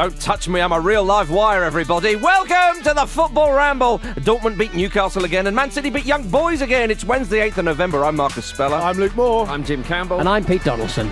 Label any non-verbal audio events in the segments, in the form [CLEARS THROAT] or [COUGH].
Don't touch me, I'm a real live wire, everybody. Welcome to the Football Ramble. Dortmund beat Newcastle again, and Man City beat Young Boys again. It's Wednesday, 8th of November. I'm Marcus Speller. I'm Luke Moore. I'm Jim Campbell. And I'm Pete Donaldson.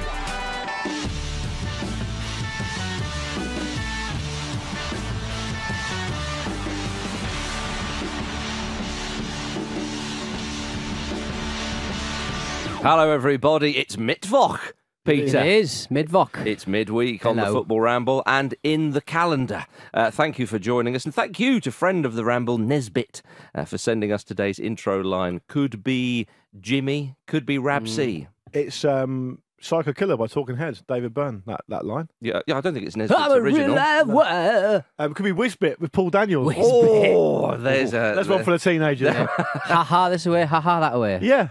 Hello, everybody. It's Mittwoch, Peter. It is Midvok. It's midweek on the Football Ramble and in the calendar. Uh, thank you for joining us, and thank you to friend of the Ramble, Nesbitt, uh, for sending us today's intro line. Could be Jimmy, could be Rab C. It's um, Psycho Killer by Talking Heads, David Byrne, that, that line. Yeah, yeah, I don't think it's Nesbitt's I'm a original. live wire. Um, could be Wizbit with Paul Daniels. Oh, there's a. That's one for the teenagers. [LAUGHS] Ha ha this way, ha ha that way. yeah,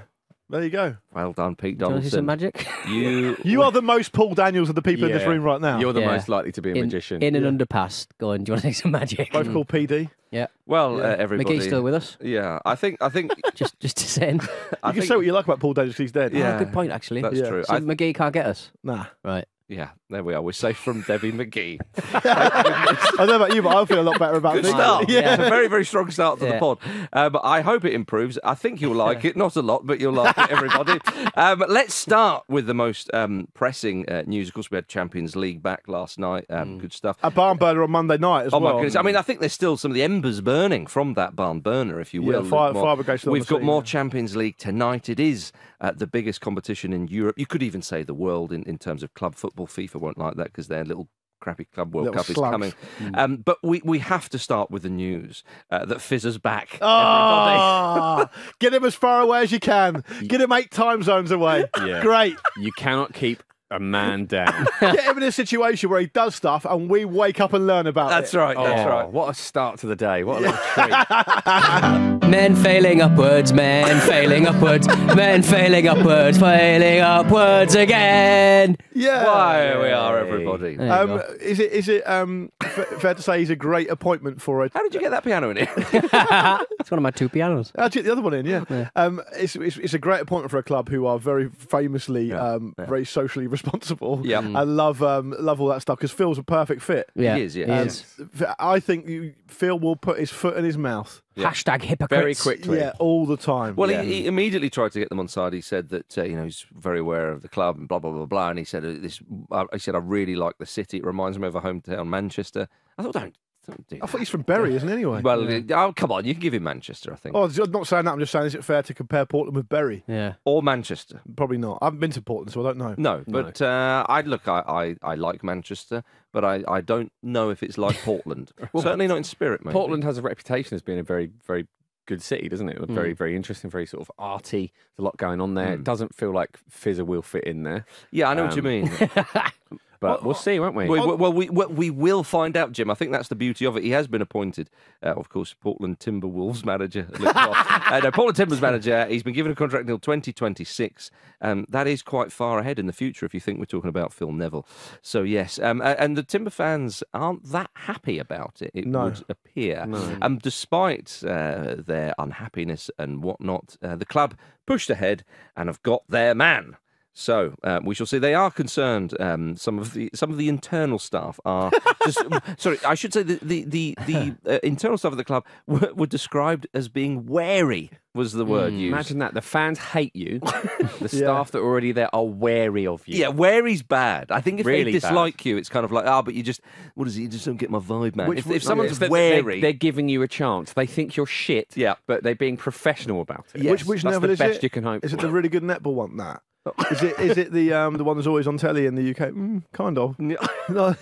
there you go. Well done, Pete Do you want to see some magic? [LAUGHS] You, You are the most Paul Daniels of the people in this room right now. You're the Yeah. most likely to be a in, magician. in an underpass. Going, do you want to see some magic? Both called PD. Yeah. well, uh, everybody. McGee's still with us. Yeah, I think. I think. [LAUGHS] Just just to say. [LAUGHS] I You can think say what you like about Paul Daniels. he's dead. Yeah. Oh, good point, actually. that's Yeah. true. So I, McGee can't get us. Nah. Right. yeah, there we are. We're safe from Debbie McGee. [LAUGHS] I don't know about you, but I feel a lot better about Good this. start. Yeah. It's a very, very strong start to the pod. But I hope it improves. I think you'll like it. Not a lot, but you'll like it, everybody. [LAUGHS] um, let's start with the most um, pressing uh, news. Of course, we had Champions League back last night. Um, Good stuff. A barn burner on Monday night as Oh well. my goodness! I mean, I think there's still some of the embers burning from that barn burner, if you Yeah, will. fire- fire brigade still We've got scene, more yeah. Champions League tonight. It is uh, the biggest competition in Europe. You could even say the world in, in terms of club football. FIFA won't like that because their little crappy club World Little Cup is coming. Um, but we, we have to start with the news uh, that Fizzer's back. Ah, get him as far away as you can. [LAUGHS] Get him eight time zones away. Yeah. Great. you cannot keep a man down. [LAUGHS] Get him in a situation where he does stuff and we wake up and learn about That's it. right. That's Oh, right. What a start to the day. What a little treat. [LAUGHS] Men failing upwards, men failing upwards, men failing upwards, failing upwards again. Yeah. Why we are Yay. everybody. There you Um, is it is it um, f- fair to say he's a great appointment for it? How did you get that piano in here? [LAUGHS] It's one of my two pianos. Actually, the other one in, yeah. Um, it's, it's it's a great appointment for a club who are very famously um, very socially responsible. Yeah. I love um, love all that stuff because Phil's a perfect fit. Yeah, he is, yeah. he Um, is. I think you, Phil will put his foot in his mouth. Yeah. Hashtag hypocrite. Very quickly. Yeah, all the time. Well, Yeah. he, he immediately tried to get them on side. He said that uh, you know he's very aware of the club and blah blah blah blah. And he said uh, this. Uh, he said I really like the city. It reminds me of a hometown, Manchester. I thought don't, don't do I thought he's from Bury, isn't he? Anyway. Well, oh come on, you can give him Manchester, I think, Oh, I'm not saying that. I'm just saying, is it fair to compare Portland with Bury? Yeah. or Manchester. Probably not. I haven't been to Portland, so I don't know. No, but uh, I look. I, I, I like Manchester, but I, I don't know if it's like Portland. [LAUGHS] Certainly not in spirit, mate. Portland has a reputation as being a very, very good city, doesn't it? Very, very interesting, very sort of arty. There's a lot going on there. It doesn't feel like Fizzer will fit in there. Yeah, I know what you Um, mean. [LAUGHS] But we'll see, won't we? We, we- well, we, well, we will find out, Jim. I think that's the beauty of it. He has been appointed, uh, of course, Portland Timberwolves manager. [LAUGHS] Uh, no, Portland Timbers manager. He's been given a contract until 2026. Um, that is quite far ahead in the future if you think we're talking about Phil Neville. So, yes. Um, and the Timber fans aren't that happy about it, it No. would appear. Um, despite uh, their unhappiness and whatnot, uh, the club pushed ahead and have got their man. So uh, we shall see. They are concerned. Um, some of the some of the internal staff are. [LAUGHS] Just, sorry, I should say the the the, the [LAUGHS] uh, internal staff of the club were, were described as being wary. Was the word used? Imagine that. The fans hate you. [LAUGHS] the staff that are already there are wary of you. Yeah, wary's bad. I think if Really they bad. dislike you, it's kind of like, ah, but you just, what is it? You just don't get my vibe, man. Which if, if someone's It's that they're- wary, They're, giving you a chance. They think you're shit. Yeah. But they're being professional about it. Yes. Which which That's Neville the is best it? you can hope Is it for. the really good netball one? That is it. Is it the um the one that's always on telly in the UK? Mm, kind of. [LAUGHS] no,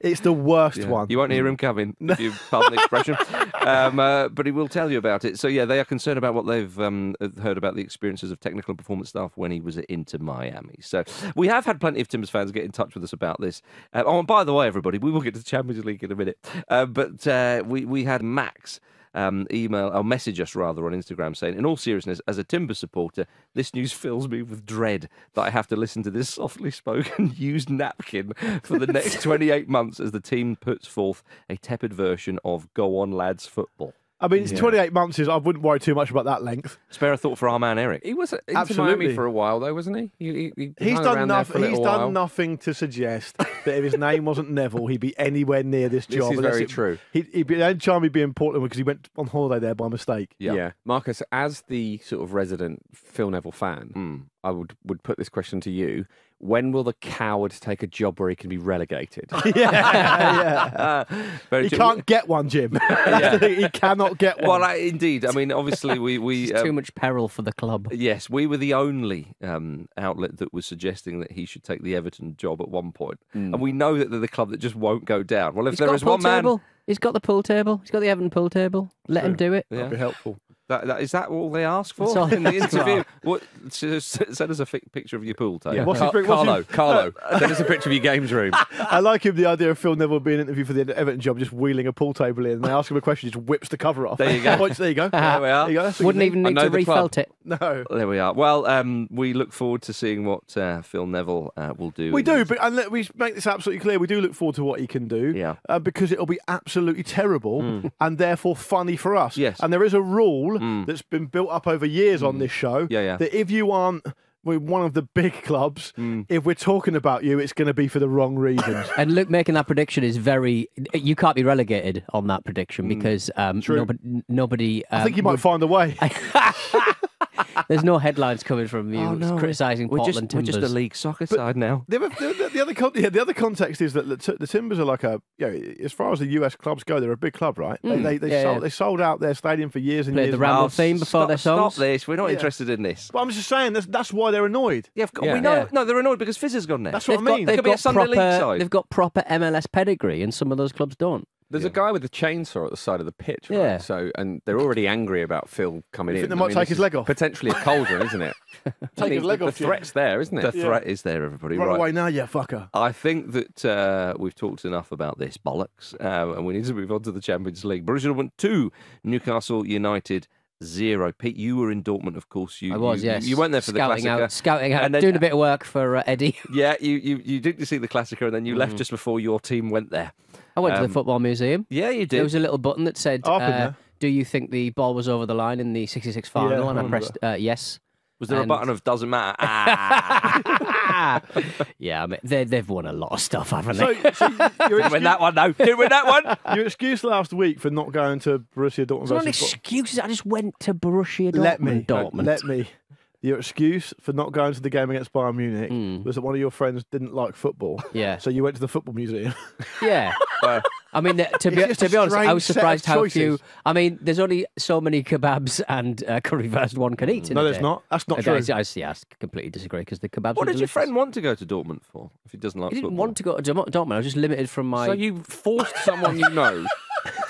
it's the worst Yeah. one. You won't hear him coming, if you pardon the expression. Um, uh, but he will tell you about it. So, yeah, they are concerned about what they've um, heard about the experiences of technical and performance staff when he was at Inter Miami. So, we have had plenty of Timbers fans get in touch with us about this. Uh, oh, and by the way, everybody, we will get to the Champions League in a minute. Uh, but uh, we, we had Max. Um, email or message us rather on Instagram saying, in all seriousness, as a Timber supporter, this news fills me with dread that I have to listen to this softly spoken [LAUGHS] used napkin for the next [LAUGHS] 28 months as the team puts forth a tepid version of Go On Lads football. I mean, it's 28 months. Is I wouldn't worry too much about that length. Spare a thought for our man Eric. He was into Absolutely. Miami for a while, though, wasn't he? he, he, he He's done around there for a nothing. He's little done nothing to suggest that if his name wasn't Neville, he'd be anywhere near this job. [LAUGHS] This job. is very it- true. He'd, he'd be the only time he'd be in Portland because he went on holiday there by mistake. Yeah. Marcus, as the sort of resident Phil Neville fan, Mm. I would would put this question to you: When will the coward take a job where he can be relegated? [LAUGHS] yeah, yeah. Uh, very He true. can't get one, Jim. [LAUGHS] [LAUGHS] That's. He cannot get one. Well, I, indeed. I mean, obviously, we we It's too much peril for the club. Yes, we were the only um, outlet that was suggesting that he should take the Everton job at one point. and we know that they're the club that just won't go down. Well, if He's there got is a pool one man, table. He's got the pool table. He's got the Everton pool table. Let him do it. yeah, That'd be helpful. That, that, is that all they ask for all [LAUGHS] in the interview? What? Send us a fi- picture of your pool table. What's Car- his- what's Carlo, his- Carlo, [LAUGHS] send us a picture of your games room. [LAUGHS] I like him. The idea of Phil Neville being interviewed for the Everton job, just wheeling a pool table in, and they ask him a question, he just whips the cover off. There you go. There you go. There we are. There you go. Wouldn't even I need to refelt it. No. There we are. Well, um, we look forward to seeing what uh, Phil Neville uh, will do. We do, his- but and let we make this absolutely clear. We do look forward to what he can do, Yeah. uh, because it'll be absolutely terrible and therefore funny for us. Yes. and there is a rule that's been built up over years on this show. Yeah, yeah. That if you aren't with one of the big clubs, if we're talking about you, it's going to be for the wrong reasons. [LAUGHS] And Luke making that prediction is very. You can't be relegated on that prediction because um, True. nobody. nobody I think um, you might find a way. [LAUGHS] [LAUGHS] There's no headlines coming from you Oh, no. criticising we're Portland just, we're just a league soccer side now. The other, the, the other, con- yeah, the other context is that the, T- the Timbers are like a, you know, as far as the US clubs go, they're a big club, right? They, mm. they, they, Yeah, sold, yeah. they sold out their stadium for years and Played years. the Ramble Oh, theme before stop, their songs. Stop this. We're not Yeah. interested in this. But I'm just saying that's that's why they're annoyed. Yeah, of course, Yeah. we know. Yeah. No, they're annoyed because Fizz has gone there. That's They've what I mean. got, they've Could be a got Sunday proper, league side. They've got proper MLS pedigree, and some of those clubs don't. There's a guy with a chainsaw at the side of the pitch, right? Yeah. So, and they're already angry about Phil coming You in. think they might this take his leg off? Potentially a cauldron, isn't it? [LAUGHS] Take his the, leg the off, Jim. threat's there, isn't it? the it? threat is there, everybody. Run right. away now, you fucker. I think that uh, we've talked enough about this bollocks, uh, and we need to move on to the Champions League. Borussia Dortmund two, Newcastle United zero. Pete, you were in Dortmund, of course. You I was, you, yes. You went there for scouting the Classica. out, scouting out, And then- doing a bit of work for uh, Eddie. [LAUGHS] Yeah, you, you you did see the Classica, and then you Mm. left just before your team went there. I went to Um, the football museum. Yeah, you did. There was a little button that said, I've been uh, "Do you think the ball was over the line in the '66 final?" Yeah, and I remember pressed uh, yes. Was there a button of doesn't matter? Ah. [LAUGHS] [LAUGHS] yeah, I mean, they, they've won a lot of stuff, haven't So, they? so [LAUGHS] Didn't win that one, no. Didn't win that one. [LAUGHS] your excuse last week for not going to Borussia Dortmund It's not excuses. I just went to Borussia Dortmund. let me Dortmund. let me. Your excuse for not going to the game against Bayern Munich Mm. was that one of your friends didn't like football. Yeah, So you went to the football museum. yeah. [LAUGHS] I mean, to [LAUGHS] be to be honest, I was surprised how few. I mean, there's only so many kebabs and uh, currywurst one can eat. in no, a there's day. not. That's not I, true. I, I, yeah, I completely disagree because the kebabs. What were did your friend want to go to Dortmund for if he doesn't like He didn't football? want to go to Dortmund. Dortmund. I was just limited from my. So you forced someone you know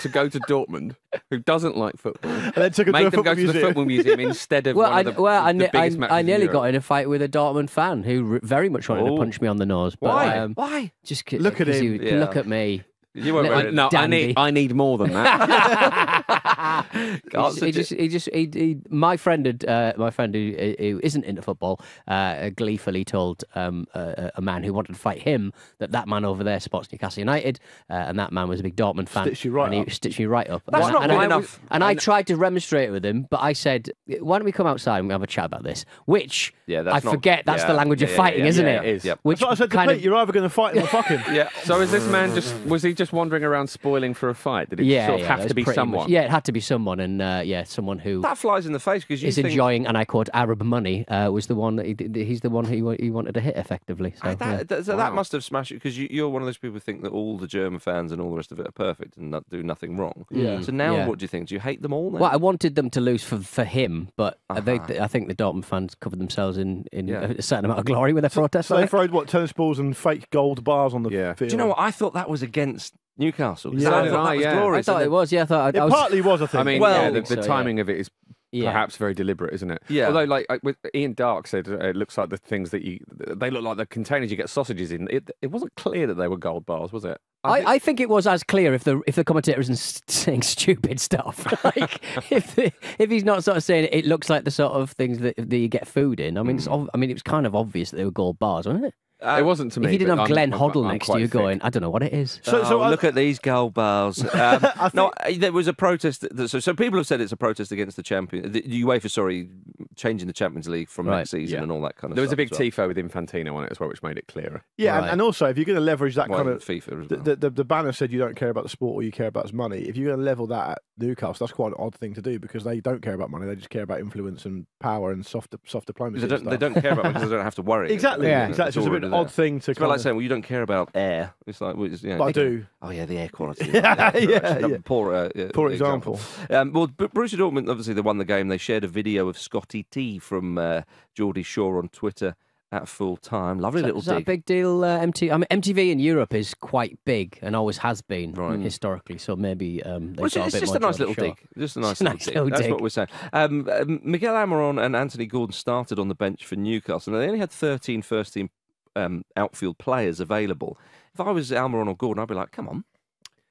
to go to Dortmund who doesn't like football, and then took him to a them football go to the football museum [LAUGHS] instead of well, one I, of the, well, I, the ne- I, I nearly Europe. got in a fight with a Dortmund fan who r- very much wanted Oh. to punch me on the nose. But, Why? Um, Why? Just Look at 'cause him. Yeah. Look at me. You weren't Little I, no, I need, I need more than that. [LAUGHS] [LAUGHS] Can't he just, he just, he, he, my friend had, uh, my friend who, who isn't into football, uh, gleefully told um, a, a man who wanted to fight him that that man over there supports Newcastle United, uh, and that man was a big Dortmund fan. Stitched you right and he up. stitched me right up. That's and, not and good I, enough. And I tried to remonstrate with him, but I said, "Why don't we come outside and we have a chat about this?" Which Yeah, I that's not- forget that's yeah, the language yeah, of fighting, yeah, isn't yeah, it? it is. Yep. Which That's what I said to kind Pete. of You're either going to fight him or [LAUGHS] fuck him. Yeah. so is this man just was he just wandering around spoiling for a fight? Did it yeah, sort of yeah, have to be pretty much- someone? yeah, it had to be someone, and uh, yeah, someone who That flies in the face because you is think enjoying, and I quote, Arab money, uh, was the one that he, he's the one who he, he wanted to hit effectively. So, that, yeah. that, so that must have smashed it because you, you're one of those people who think that all the German fans and all the rest of it are perfect and not, do nothing wrong. Yeah. So now, Yeah. what do you think? Do you hate them all now? Well, I wanted them to lose for, for him, but I think Uh-huh. I think the Dortmund fans covered themselves in, in Yeah. a certain amount of glory with their protest. So I they throwed what tennis balls and fake gold bars on the Yeah. field. do you know what? I thought that was against Newcastle. 'cause Yeah. I So thought did that I, was yeah. glorious. I thought it was. Yeah, I thought It I, I was. partly was, I think. I mean, Well- yeah, the, the so, yeah. timing of it is Yeah. perhaps very deliberate, isn't it? Yeah. Although, like, with Ian Darke said, uh, it looks like the things that you they look like the containers you get sausages in. It, it wasn't clear that they were gold bars, was it? I, I think it was as clear if the if the commentator isn't saying stupid stuff. [LAUGHS] like if the, if he's not sort of saying it, it looks like the sort of things that, that you get food in. I mean, it's Hmm. I mean, it was kind of obvious that they were gold bars, wasn't it? It wasn't to me. if you didn't but have I'm- Glenn I'm- Hoddle I'm next to you thick. going, I don't know what it is. So, so oh, I- look at these gold bars. [LAUGHS] Um, no, there was a protest. that- So, so people have said it's a protest against the champion, the UEFA. Sorry, changing the Champions League from Right, next season yeah. and all that kind of. Stuff. There was a big well. tifo with Infantino on it as well, which made it clearer. yeah, and, Right. and also if you're going to leverage that Well, kind of FIFA as the, well. the, the, the banner said you don't care about the sport or you care about money. If you're going to level that at Newcastle, that's quite an odd thing to do because they don't care about money. They just care about influence and power and soft soft diplomacy. they don't, they stuff. don't care about it because [LAUGHS] they don't have to worry. Exactly. Yeah. Exactly. It's, a bit already an there. odd thing to It's a bit like of. saying, well, you don't care about air. It's like, well, it's, you know, But I do. Oh yeah, the air quality. [LAUGHS] Yeah, yeah, No, yeah. Poor, uh, yeah, For example. Um, well, B- Borussia Dortmund obviously they won the game. They shared a video of Scotty T from uh, Geordie Shore on Twitter at full time. Lovely Is that- little is that a big deal? Uh, MT, I mean, MTV in Europe is quite big and always has been Right. historically. So maybe um, they Well, got it's a bit just more a nice Geordie little dig. Just a nice, Just a little, nice dig. little That's dig. what we're saying. Um, um, Miguel Almiron and Anthony Gordon started on the bench for Newcastle. and They only had 13 first team um, outfield players available. If I was Almiron or Gordon, I'd be like, come on.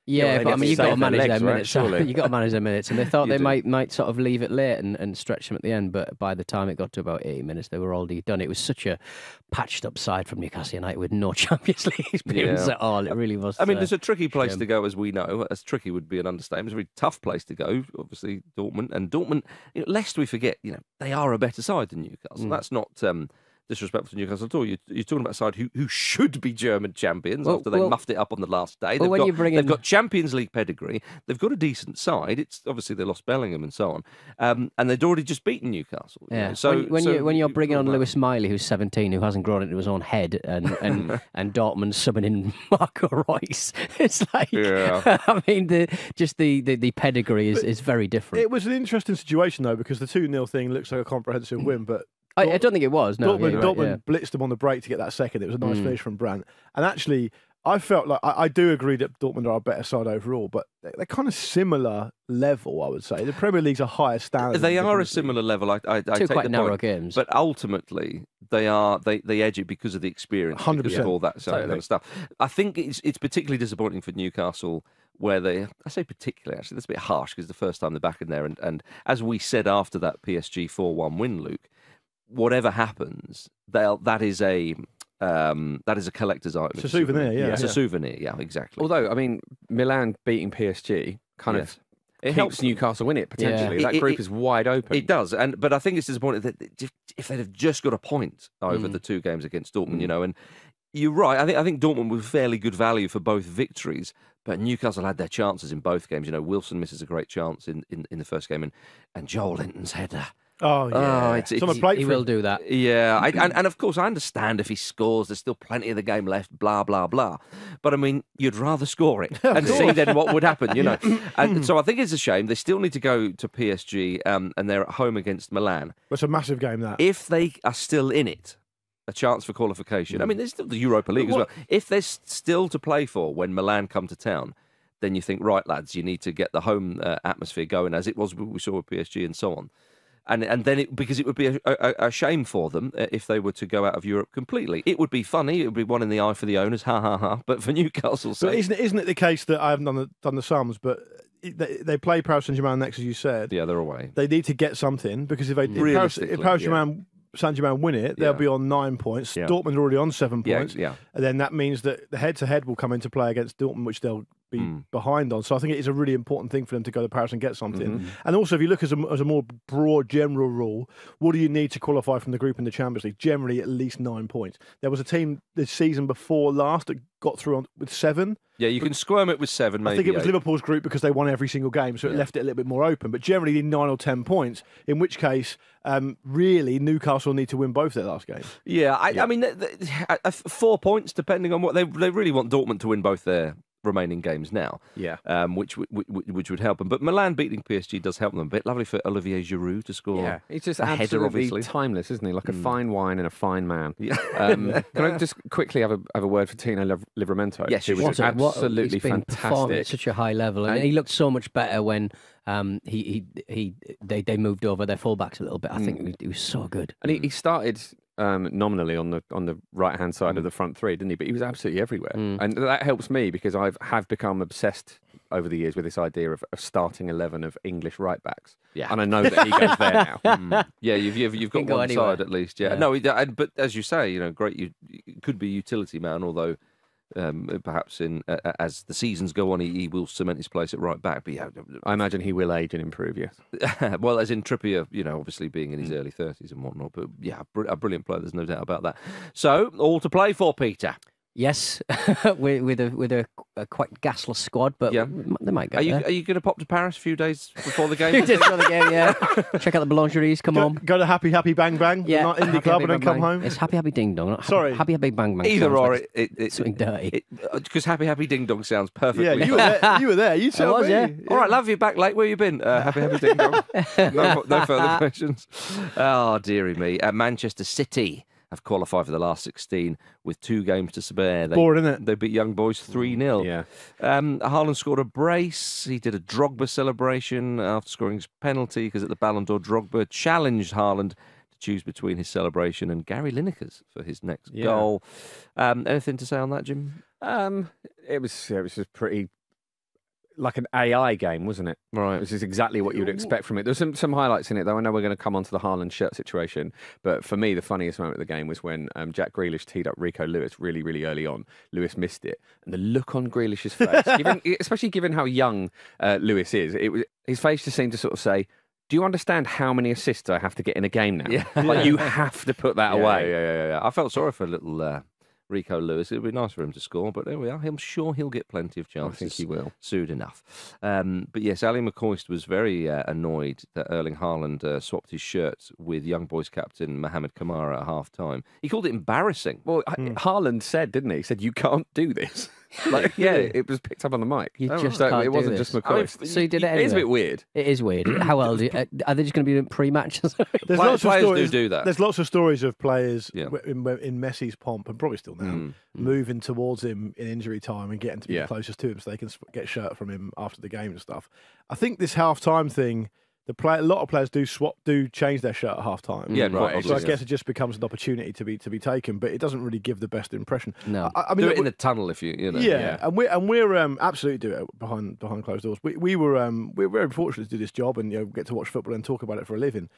Yeah, but I mean, you've got to manage legs, their minutes. Surely. you've got to manage their minutes, and they thought [LAUGHS] they do. might might sort of leave it late and, and stretch them at the end. But by the time it got to about eighty minutes, they were already done. It was such a patched up side from Newcastle United with no [LAUGHS] Champions League experience Yeah. at all. It really was. I mean, uh, there's a tricky place shame. to go, as we know. As tricky would be an understatement. It's a very tough place to go. Obviously, Dortmund and Dortmund. You know, lest we forget, you know, they are a better side than Newcastle. Mm. That's not um, disrespectful to Newcastle at all. You, you're talking about a side who, who should be German champions Well- after they well- muffed it up on the last day. They've when got, you bring they've in- got Champions League pedigree. They've got a decent side. It's obviously they lost Bellingham and so on, um, and they'd already just beaten Newcastle. you Yeah. know. So when, when so you when you're you- bringing on well, Lewis Miley, who's 17, who hasn't grown into his own head, and [LAUGHS] and and Dortmund subbing in [LAUGHS] Marco Reus, [LAUGHS] it's like Yeah. I mean the just the the, the pedigree is, is very different. It was an interesting situation though because the two 0 thing looks like a comprehensive [CLEARS THROAT] win, but I, I don't think it was. No, Dortmund, yeah, you're right, Dortmund blitzed them on the break to get that second. It was a nice Mm. finish from Brandt. And actually, I felt like I, I do agree that Dortmund are a better side overall, but they're, they're kind of similar level, I would say. The Premier League's a higher standard. They than the are a Bundesliga. similar level. I, I, I Two take quite the narrow point. games. But ultimately, they are they, they edge it because of the experience, because 100%. of all that sort of Totally. stuff. I think it's it's particularly disappointing for Newcastle, where they I say particularly actually that's a bit harsh because the first time they're back in there, and, and as we said after that PSG four one win, Luke, whatever happens, they'll that is a um, that is a collector's item. It's a souvenir, yeah, it's yeah. a souvenir. Yeah, exactly. Although, I mean, Milan beating PSG kind Yes. of It helps them. Newcastle win it potentially. It- that it- group it- is wide open. It does, and but I think it's disappointing that if, if they'd have just got a point over Mm. the two games against Dortmund, Mm. you know, and you're right. I think I think Dortmund was fairly good value for both victories, but Newcastle had their chances in both games. You know, Wilson misses a great chance in, in, in the first game, and and Joelinton's header. Oh, yeah. it's- it's, a it's- plate he for will him. do that. Yeah, I, and, and of course I understand if he scores, there's still plenty of the game left. Blah blah blah. But I mean, you'd rather score it [LAUGHS] and see then what would happen, you know. [LAUGHS] and so I think it's a shame. They still need to go to PSG, um, and they're at home against Milan. It's a massive game, that. if they are still in it, a chance for qualification. I mean, there's still the Europa League as well. If there's still to play for when Milan come to town, then you think, right, lads, you need to get the home uh, atmosphere going as it was we saw with PSG and so on. And and then it because it would be a, a, a shame for them uh, if they were to go out of Europe completely. It would be funny. It would be one in the eye for the owners, ha ha ha. But for Newcastle, But isn't it, isn't it the case that I haven't done the, done the sums, but they, they play Paris Saint Germain next, as you said. yeah, they're away. They need to get something because if they if Paris, if Paris yeah. Germain Saint Germain win it, they'll Yeah. be on nine points. Yeah. Dortmund are already on seven points. Yeah, points. yeah. And then that means that the head to head will come into play against Dortmund, which they'll be Mm. behind on. So I think it is a really important thing for them to go to Paris and get something. Mm-hmm. And also, if you look as a, as a more broad general rule, what do you need to qualify from the group in the Champions League? Generally, at least nine points. There was a team this season before last that got through on, with seven. Yeah, you can squirm it with seven. Maybe I think it was eight. Liverpool's group because they won every single game, so it left it a little bit more open. But generally, nine or ten points. In which case, um, really, Newcastle need to win both their last games. Yeah, I, I mean, th- th- uh, uh, four points depending on what they they really want Dortmund to win both their remaining games now. Yeah. um, which, w- w- which would help them. But Milan beating PSG does help them a bit. Lovely for Olivier Giroud to score. Yeah, he's just a header, absolutely obviously. timeless, isn't he? Like a fine wine and a fine man. Yeah. [LAUGHS] Um, can I just quickly have a have a word for Tino Liv- Livramento? Yes, who you was should. What a- what- absolutely he's been performing at fantastic. such a high level, and And- he looked so much better when um, he, he he they they moved over their fullbacks a little bit. I think he, he was so good. And he, he started um, nominally on the on the right hand side of the front three, didn't he? But he was absolutely everywhere, Mm. and that helps me because I've have become obsessed over the years with this idea of a starting eleven of English right backs. Yeah. and I know that he goes there now. [LAUGHS] Mm. Yeah, you've you've, you've got Can go one anywhere. side at least. Yeah, Yeah. no, he, but as you say, you know, great. You could be utility man, although um, perhaps in uh, as the seasons go on, he, he will cement his place at right back. But yeah, I imagine he will age and improve. Yes. [LAUGHS] well, as in Trippier, you know, obviously being in his early thirties and whatnot. But yeah, a brilliant player. There's no doubt about that. So all to play for, Peter. Yes, [LAUGHS] with, with a with a, a quite gasless squad, but Yeah. they might go Are you there. are you going to pop to Paris a few days before the game? [LAUGHS] Just for the game, yeah. [LAUGHS] Check out the boulangeries. Come Go, on. go to Happy Happy Bang Bang, Yeah, the night indie Happy club, Happy and then Bang come Bang. home. It's happy happy ding dong. not happy- Sorry. happy happy bang bang. Either sounds or, like it, it, it's something dirty. because happy happy ding dong sounds perfect. yeah, you were there. You were there. You tell was, me. yeah. All right, love you back late. Where you been? Uh, happy, happy ding dong. no, no further questions. Oh, dearie me. Uh, Manchester City have qualified for the last 16 with two games to spare. They, Boring, isn't it? They beat Young Boys 3 0. Yeah. Um, Haaland scored a brace. He did a Drogba celebration after scoring his penalty because at the Ballon d'Or, Drogba challenged Haaland to choose between his celebration and Gary Lineker's for his next Yeah. goal. Um, anything to say on that, Jim? Um, it was it was just pretty like an AI game, wasn't it? Right. This is exactly what you would expect from it. There's some, some highlights in it, though. I know we're going to come on to the Haaland shirt situation, but for me, the funniest moment of the game was when um, Jack Grealish teed up Rico Lewis really, really early on. Lewis missed it, and the look on Grealish's face, [LAUGHS] given, especially given how young uh, Lewis is, it was his face just seemed to sort of say. Do you understand how many assists I have to get in a game now? Yeah. Like you [LAUGHS] have to put that Yeah, away. Yeah, yeah, yeah, yeah. I felt sorry for a little uh, Rico Lewis. It would be nice for him to score, but there we are. I'm sure he'll get plenty of chances. I think he will. soon enough. Um, but yes, Ally McCoist was very uh, annoyed that Erling Haaland uh, swapped his shirt with young boys captain Mohamed Camara at half time. He called it embarrassing. Well, mm. Haaland said, didn't he? He said, "You can't do this." [LAUGHS] like, yeah, [LAUGHS] it was picked up on the mic. You Oh, just So can't it do wasn't this. just I mean, So you did it It is a anyway? bit weird. It is weird. [CLEARS THROAT] How old? Are, are they just going to be doing pre-matches? [LAUGHS] There's Play- lots of players do stories. do that. There's lots of stories of players Yeah. w- in, in Messi's pomp, and probably still now, Mm, moving towards him in injury time and getting to be Yeah. the closest to him so they can sp- get shirt from him after the game and stuff. I think this half time thing, the play, a lot of players do swap, do change their shirt at half time. Yeah, quite right, So I guess it just becomes an opportunity to be to be taken, but it doesn't really give the best impression. no. I, I mean, do it in the tunnel if you, you know. yeah, yeah. and we're and we're um, absolutely do it behind behind closed doors. We we were um, we're very fortunate to do this job and you know get to watch football and talk about it for a living.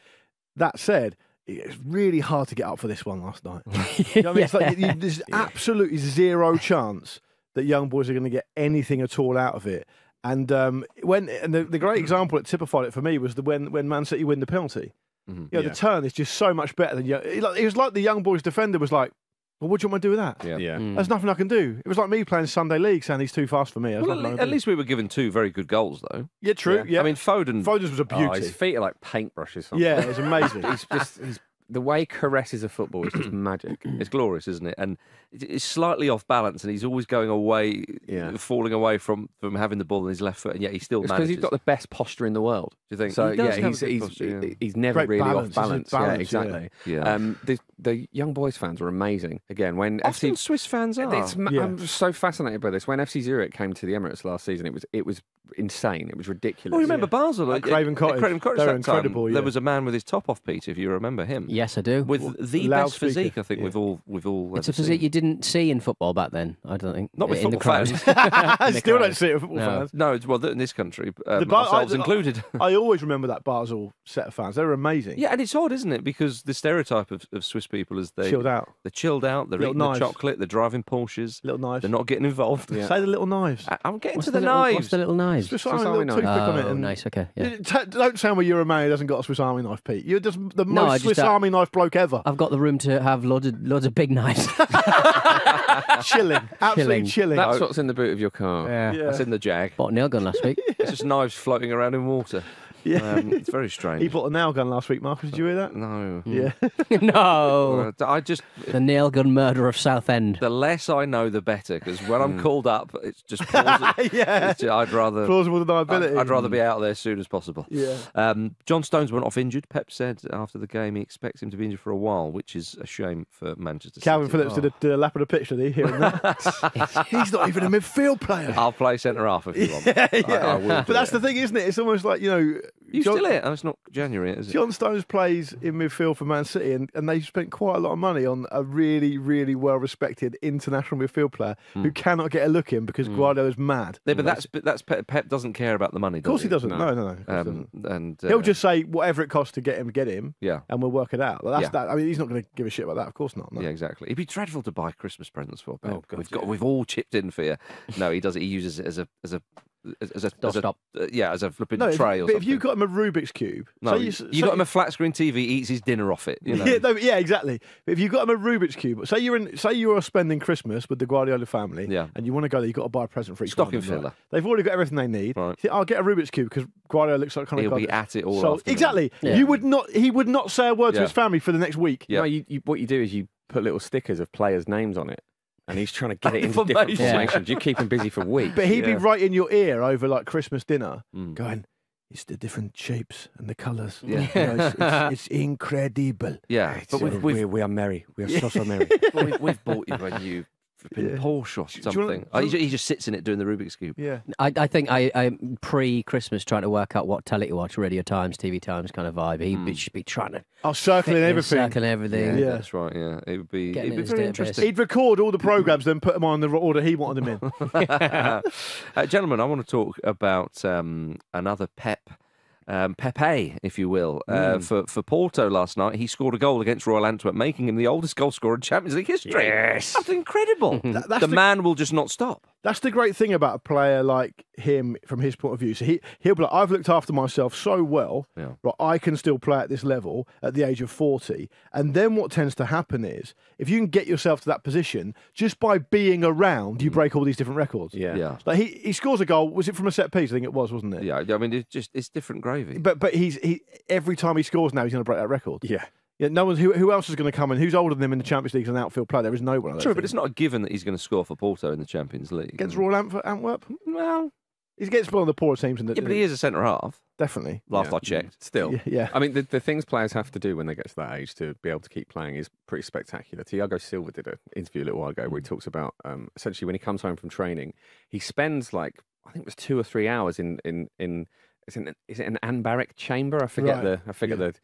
That said, it's really hard to get up for this one last night. [LAUGHS] You know I mean? It's like, you, there's absolutely zero chance that young boys are going to get anything at all out of it. And um, when and the, the great example that typified it for me was the when when Man City win the penalty. Mhm. You know, Yeah. the turn is just so much better than young. It, it was like the young boys defender was like, "Well, what do you want me to do with that? Yeah. Yeah. Mm. There's nothing I can do." It was like me playing Sunday League, saying he's too fast for me. Well, at, can at least we were given two very good goals, though. yeah, true. Yeah. Yeah, I mean, Foden. Foden's was a Oh, beauty. his feet are like paintbrushes. Yeah, it was amazing. [LAUGHS] he's just he's the way he caresses a football is just [CLEARS THROAT] magic. It's glorious, isn't it? And it's slightly off balance, and he's always going away, Yeah. falling away from, from having the ball in his left foot, and yet he still It's because he's got the best posture in the world. Do you think? So He does yeah, have he's a good he's, posture, yeah. he's never Great really balance, off balance. it? Balance, yeah. exactly. Yeah. Um, the the young boys fans were amazing. Again, when Often FC Swiss fans are. It's, Yeah. I'm so fascinated by this. When FC Zurich came to the Emirates last season, it was it was insane. It was ridiculous. Well, Oh, remember Basel At Craven Cottage. Craven Cottage They were that time, incredible, yeah. There was a man with his top off, Pete, if you remember him. yes, I do. With the best loudspeaker, physique, I think yeah. we've all we've all. It's a physique seen. you didn't see in football back then. I don't think. Not with in the football crowd. [LAUGHS] fans. I [LAUGHS] still crowd. don't see it with football No. fans. No, well, in this country, um, The Bar- I- ourselves I- included. [LAUGHS] I always remember that Basel set of fans. They were amazing. yeah, and it's odd, isn't it? Because the stereotype of, of Swiss people is they chilled out, they're chilled out, they're Little eating knives. the chocolate, they're driving Porsches, little knives. they're not getting involved. Yeah. [LAUGHS] Say the little knives. I- I'm getting What's to the, the, little, knives. What's the little knives? Swiss Swiss Army Army knife. toothpick on it. Oh, oh and- nice. Okay. Yeah. T- Don't tell me you're a man who hasn't got a Swiss Army knife, Pete. You're just the No, most just Swiss don't- Army knife bloke ever. I've got the room to have loads of loads of big knives. [LAUGHS] chilling, [LAUGHS] absolutely Chilling. chilling. That's what's in the boot of your car. yeah. yeah. That's in the Jag. Bought a nail gun last week. It's just knives floating around in water. Yeah. Um, it's very [LAUGHS] strange. He bought a nail gun last week, Marcus. Did you hear that? no. Yeah. [LAUGHS] no, Uh, I just the nail gun murder of Southend. the less I know, the better. Because when I'm Mm. called up, it's just plausible. [LAUGHS] yeah. It's ju- I'd rather Plausible I'd. I'd rather be out there as soon as possible. Yeah. Um, John Stones went off injured. Pep said after the game he expects him to be injured for a while, which is a shame for Manchester Kalvin City. Phillips did, a, did a lap of the pitch, did he? Hearing that. He's not even a midfield player. I'll play centre half if you want. yeah, I- I will But that's it. the thing, isn't it? It's almost like you know, You John, still it? Oh, it's not January, is it? John Stones plays in midfield for Man City, and, and they spent quite a lot of money on a really, really well respected international midfield player Hmm. who cannot get a look in because Guardiola's mad. Yeah, but that's but that's Pep, Pep doesn't care about the money. Of course he doesn't. No. No, no, no. he Um, doesn't. and uh, He'll just say whatever it costs to get him, get him, yeah. and we'll work it out. That's Yeah. that. I mean, he's not going to give a shit about that. Of course not. No. Yeah, exactly. It'd be dreadful to buy Christmas presents for. Pep. Oh, God, we've got we've all chipped in for you. No, he does. He uses it as a as a as, as a, as a Doorstop. uh, yeah, as a flipping No, if, tray or but something. if you got him a Rubik's cube, no, say you, you, s- you got him a flat screen TV, he eats his dinner off it. You know. [LAUGHS] Yeah, no, yeah, exactly. But if you got him a Rubik's cube, say you're in, say you are spending Christmas with the Guardiola family, Yeah. and you want to go there, you have got to buy a present for each Stocking one of right? filler. They've already got everything they need. Right. Think, I'll get a Rubik's cube because Guardiola looks like kind He'll of be at it all So exactly, Yeah. you would not. He would not say a word to his family for the next week. Yeah. No, you, you, what you do is you put little stickers of players' names on it, and he's trying to get it into different Information. formations. You keep him busy for [LAUGHS] weeks. But he'd be right in your ear over like Christmas dinner, Mm. going. It's the different shapes and the colours. Yeah. You know, it's, it's, [LAUGHS] it's incredible. Yeah, but we've, we've, we, we are merry. We are so so merry. [LAUGHS] but we've, we've bought you a new flipping Yeah. Porsche or do you something. wanna- Oh, he, ju- he just sits in it doing the Rubik's cube. Yeah. I, I think I, I'm pre Christmas trying to work out what telly to watch, Radio Times, TV Times kind of vibe. He'd be, should be trying to I'll circle in everything. circle everything. Yeah. that's right. Yeah, it would be. Getting It'd be very interesting. He'd record all the programs, then put them on the order he wanted them in. [LAUGHS] uh, gentlemen, I want to talk about um, another Pep. Um, Pepe, if you will, uh, for for Porto last night, he scored a goal against Royal Antwerp, making him the oldest goal scorer in Champions League history. Yes, that's incredible. [LAUGHS] That- that's the, the- man will just not stop. That's the great thing about a player like him from his point of view. So he he'll be like, I've looked after myself so well, Yeah. right? I can still play at this level at the age of forty. And then what tends to happen is if you can get yourself to that position just by being around, you mm. break all these different records. Yeah. Yeah, Like he, he scores a goal. Was it from a set piece? I think it was, wasn't it? yeah. I mean, it's just it's different gravy. But but he's he every time he scores now he's going to break that record. Yeah. Yeah, no one's who, who else is going to come in? Who's older than him in the Champions League as an outfield player? There is no one. I don't True, but it's not a given that he's going to score for Porto in the Champions League. against Royal Antwerp. Antwerp? Well, He's against one of the poorer teams in the. yeah, but he is a centre half. definitely. Last Yeah. I checked. Still. Yeah, yeah. I mean, the, the things players have to do when they get to that age to be able to keep playing is pretty spectacular. Thiago Silva did an interview a little while ago where he talks about um, essentially when he comes home from training, he spends like I think it was two or three hours in in in is it an, is it an anbaric chamber? I forget Right. the I forget the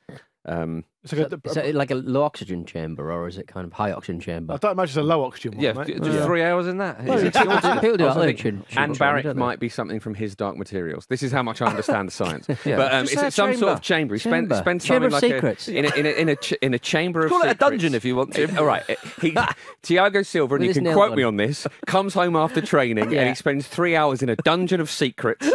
um, It's like a, Is it like a low oxygen chamber or is it kind of high oxygen chamber? I chamber? don't imagine it's a low oxygen one, Yeah, mate. d- just three hours in that. Well, Is it- People do- people do I that, also don't think they? Chin- chin- anbaric don't they? might be something from his Dark Materials. This is how much I understand the science. [LAUGHS] Yeah. But um, is it some sort of chamber. chamber? He spent, Chamber. spent Chamber time in like secrets. A, in a in a in a, ch- in a chamber of Call it a dungeon if you want to. [LAUGHS] All right, he, Thiago Silva, and With you can quote gun. me on this, comes home after training and he spends three hours in a dungeon of secrets.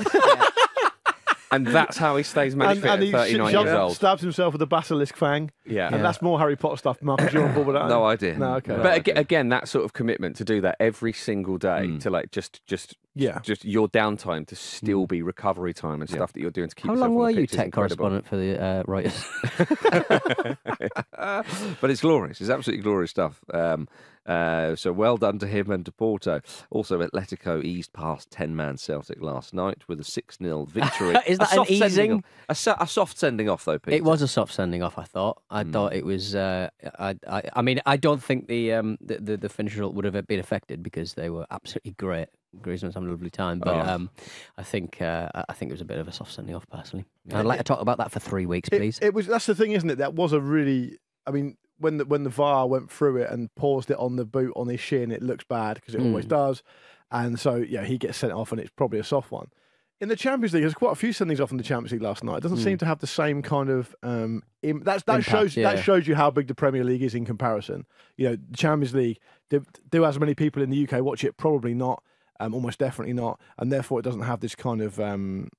And that's how he stays match And, fit and at he 39 jumps- years old. stabs himself with a basilisk fang. Yeah. And that's more Harry Potter stuff. Marcus, you're on board with that? No idea. No, okay. No But idea. again, that sort of commitment to do that every single day, to like just just Yeah. just your downtime to still be recovery time and stuff that you're doing to keep How yourself long on were the you tech incredible. correspondent for the uh, Reuters? [LAUGHS] [LAUGHS] but it's glorious. It's absolutely glorious stuff. Um, uh, so well done to him and to Porto. Also, Atletico eased past 10 man Celtic last night with a 6 0 [LAUGHS] victory. Is A that an soft sending easing? off- A, so- a soft sending off, though, Pete. It was a soft sending off. I thought. I Hmm. thought it was. Uh, I, I. I mean, I don't think the um the, the, the finish result would have been affected because they were absolutely great. Griezmann's having a lovely time, but yeah. um, I think uh, I I think it was a bit of a soft sending off personally. I'd like to talk about that for three weeks, please. It, it was. That's the thing, isn't it? That was a really. I mean, when the when the VAR went through it and paused it on the boot on his shin, it looks bad because it always does. And so, yeah, he gets sent off, and it's probably a soft one. In the Champions League, there's quite a few sendings off in the Champions League last night. It doesn't seem to have the same kind of. Um, Im- that's, that Impact, shows yeah. that shows you how big the Premier League is in comparison. You know, the Champions League. Do, do as many people in the UK watch it? Probably not. Um, almost definitely not. And therefore, it doesn't have this kind of um,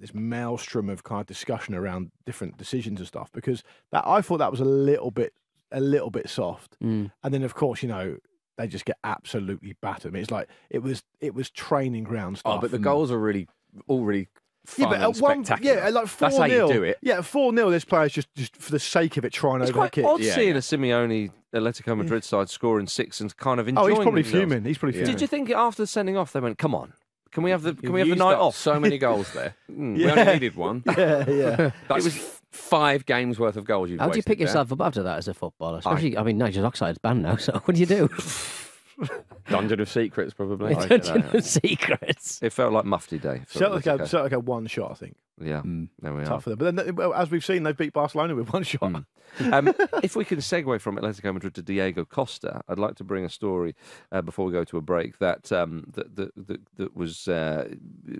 this maelstrom of kind of discussion around different decisions and stuff because that I thought that was a little bit a little bit soft. Mm. And then of course, you know, they just get absolutely battered. I mean, it's like it was it was training ground stuff. Oh, but the goals are really all really yeah, but at one, yeah, like four That's how nil, you do it. Yeah, four 0 This player's just just for the sake of it trying It's over quite that kick. odd Yeah, seeing yeah. a Simeone Atletico Madrid side scoring six and kind of enjoying. Oh, he's probably themselves. fuming. He's probably Yeah. fuming. Did you think after sending off they went, "Come on, can we have the can You've we have the night up off?" So many [LAUGHS] goals there. Mm. We only needed one. [LAUGHS] yeah, yeah. That was f- five games worth of goals. You've How do you pick there. yourself up after that as a footballer? Especially, I, mean, nitrous oxide's banned now, so [LAUGHS] what do you do? [LAUGHS] Dungeon of Secrets, probably. I [LAUGHS] Dungeon dunno. of Secrets. It felt like Mufti Day. for Celtic had, Atletico. Celtic had one shot, I think. Yeah, Mm. there we are. Tough for them. But then, well, as we've seen, they've beat Barcelona with one shot. Mm. um, [LAUGHS] if we can segue from Atletico Madrid to Diego Costa, I'd like to bring a story uh, before we go to a break that um, that, that, that, that was uh,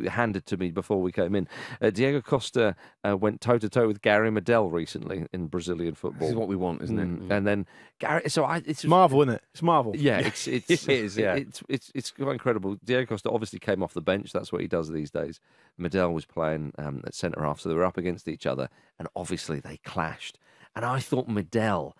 handed to me before we came in. Uh, Diego Costa uh, went toe to toe with Gary Medel recently in Brazilian football. This is what we want, isn't it? Mm. And then Gary, so I, it's It's Marvel, isn't it? It's Marvel. yeah, it's it's [LAUGHS] It is, yeah. it's it's it's quite incredible. Diego Costa obviously came off the bench. That's what he does these days. Medel was playing um, at centre half, so they were up against each other, and obviously they clashed. And I thought Medel,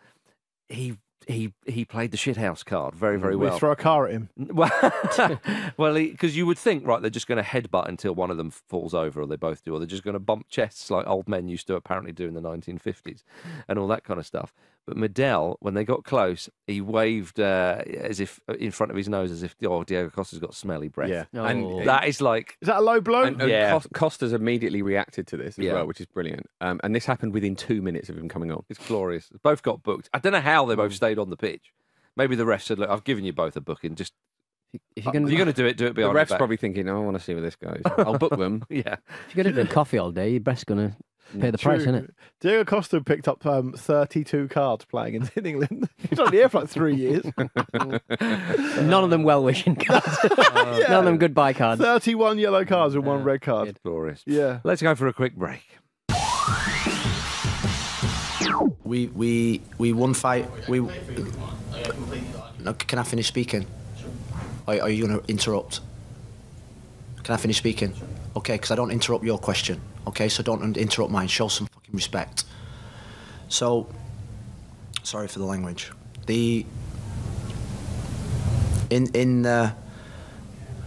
he he he played the shithouse card very very well. We well. throw a car at him. [LAUGHS] Well, well, because you would think, right, they're just going to headbutt until one of them falls over, or they both do, or they're just going to bump chests like old men used to apparently do in the 1950s, and all that kind of stuff. But Medel, when they got close, he waved uh, as if in front of his nose, as if oh, Diego Costa's got smelly breath. Yeah. And Oh. that is like Is that a low blow? And, and Yeah. Costa's immediately reacted to this as Yeah. well, which is brilliant. Um, and this happened within two minutes of him coming on. it's glorious. Both got booked. I don't know how they both stayed on the pitch. Maybe the ref said, "Look, I've given you both a booking. Just If you're going to do it, do it The ref's back." probably thinking, oh, I want to see where this goes. I'll book them. [LAUGHS] Yeah, if you're going to drink coffee all day, your breast's going to pay the price, True. isn't it? Diego Costa picked up um, 32 cards playing in, [LAUGHS] in England. He's only here for like three years. [LAUGHS] None of them well wishing [LAUGHS] cards. None of them goodbye cards. 31 yellow cards and one Yeah, red card. good. glorious. Yeah. Let's go for a quick break. We we we won fight. We. No, can I finish speaking? Are, are you going to interrupt? Can I finish speaking? Okay, because I don't interrupt your question. Okay, so don't interrupt mine. Show some fucking respect. So, sorry for the language. The in in. Uh,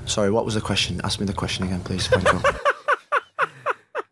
sorry, what was the question? Ask me the question again, please. Franco.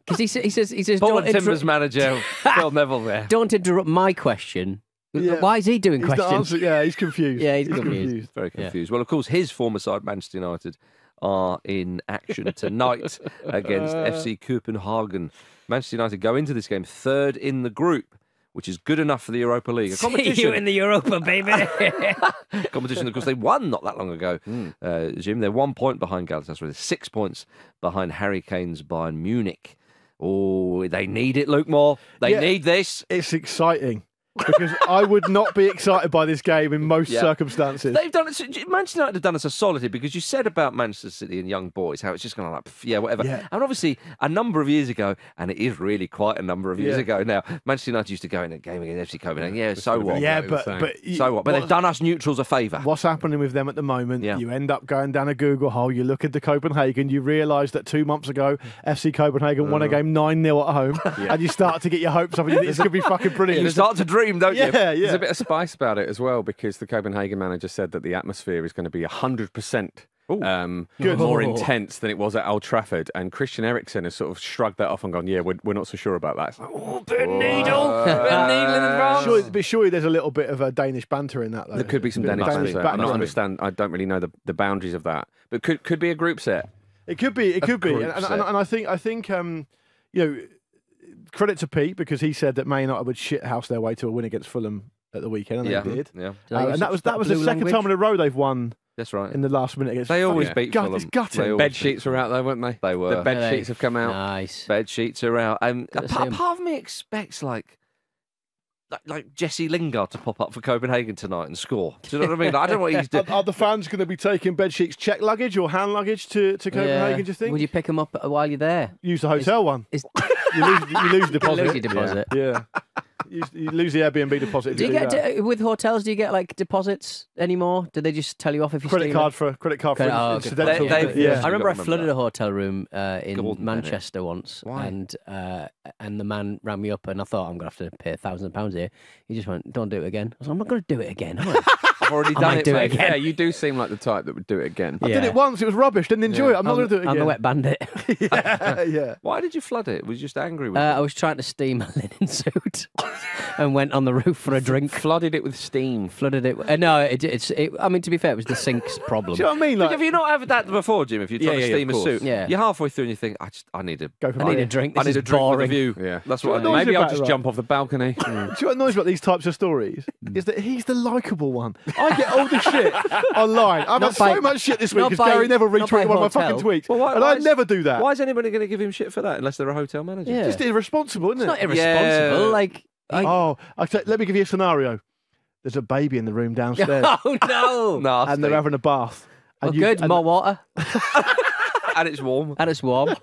Because [LAUGHS] he, sa- he says, he says, Paul don't, and Timbers interrupt, manager [LAUGHS] Phil Neville there. don't interrupt my question. Yeah. Why is he doing He's questions? answer- yeah, he's confused. Yeah, he's confused. Very Yeah. confused. Well, of course, his former side, Manchester United, are in action tonight [LAUGHS] against FC Copenhagen. Manchester United go into this game third in the group, which is good enough for the Europa League. A [LAUGHS] See competition, you in the Europa, baby. [LAUGHS] competition, of course, they won not that long ago. Uh, Jim, they're one point behind Galatasaray. Six points behind Harry Kane's Bayern Munich. Oh, they need it, Luke Moore. They Yeah. need this. It's exciting because I would not be excited by this game in most Yeah. circumstances. They've done it. Manchester United have done us a solid here because you said about Manchester City and young boys how it's just going to like, yeah, whatever. Yeah. And obviously, a number of years ago, and it is really quite a number of years Yeah. ago now, Manchester United used to go in a game against FC Copenhagen. Yeah, so what? yeah, exactly but but So what? But what- they've done us neutrals a favour. What's happening with them at the moment? Yeah. You end up going down a Google hole. You look into Copenhagen. You realise that two months ago, FC Copenhagen won a uh-huh. game nine 0 at home, [LAUGHS] and you start to get your hopes up. And you think it's going to be fucking brilliant. You start to dream, don't you? yeah, There's a bit of spice about it as well because the Copenhagen manager said that the atmosphere is going to be 100% um, more Oh. intense than it was at Old Trafford. And Christian Eriksen has sort of shrugged that off and gone, yeah, we're, we're not so sure about that. It's like, Oh, bit of needle, [LAUGHS] bit needle in the front. Surely, but surely there's a little bit of a Danish banter in that. Though. there could be some Danish Danish banter. I'm not understand. I don't really know the, the boundaries of that, but could could be a group set. It could be. It could be. And, and, and I think. I think. Um, you know, credit to Pete because he said that Man United would shithouse their way to a win against Fulham at the weekend, and Yeah, they did. yeah, Uh, and that was that was the second language? time in a row they've won that's right. in the last minute against. They always Yeah. beat gut, Fulham. It's gutting. They Bed sheets were out there, weren't they? They were. The bed Are sheets have come out. Nice. Bed sheets are out. Um, a Good to pa- see 'em. part of me expects like. Like, like Jesse Lingard to pop up for Copenhagen tonight and score. Do you know what I mean? Like, I don't know what he's [LAUGHS] doing. Are, are the fans going to be taking bed sheets, check luggage, or hand luggage to, to Copenhagen? Yeah. Do you think? Would you pick them up while you're there? use the hotel one? Is, [LAUGHS] You lose, you lose the you deposit. lose your deposit. Yeah. You, you lose the Airbnb deposit. Do you get do, with hotels? Do you get like deposits anymore? Do they just tell you off if you credit stay card for credit card for Credit- oh, incidental? They- they've- yeah. I remember I flooded that. a hotel room uh, in Gordon Bennett. Manchester once, Why? and uh, and the man rang me up, and I thought I'm gonna have to pay a thousand pounds here. He just went, "Don't do it again." I was like, "I'm not gonna do it again." [LAUGHS] am I?" I've already I done might it, do it mate. again. Yeah, you do seem like the type that would do it again. I did it once. It was rubbish. Didn't enjoy it. I'm not going to do it again. I'm a wet bandit. [LAUGHS] yeah, yeah. [LAUGHS] Why did you flood it? Was you just angry with Uh, it? I was trying to steam a [LAUGHS] linen suit and went on the roof for a drink. Flooded it with steam. Flooded it. Uh, no, it, it's. It, I mean, to be fair, it was the sink's problem. Do you know what I mean? Like, Like, have you not ever that before, Jim? If you're trying Yeah, to steam of a suit, Yeah. you're halfway through and you think, I just, I need a, go for I need a drink. I need a drink boring. with a view. Yeah. That's what I know need. what Maybe I'll just jump off the balcony. Do you know what annoys me about these types of stories? is that he's the likable one. I get all the shit [LAUGHS] online. I've had Not so much shit this week because Gary never not retweeted one of my fucking tweets, Well, why- and why I'd is- never do that. Why is anybody going to give him shit for that unless they're a hotel manager? Yeah. Just irresponsible, isn't it? It's not irresponsible. Yeah. Like, I- oh, I t- let me give you a scenario. There's a baby in the room downstairs, [LAUGHS] oh no. Nasty. [LAUGHS] and they're having a bath. Well, And oh, you- good. and- More water, and it's warm. and it's warm,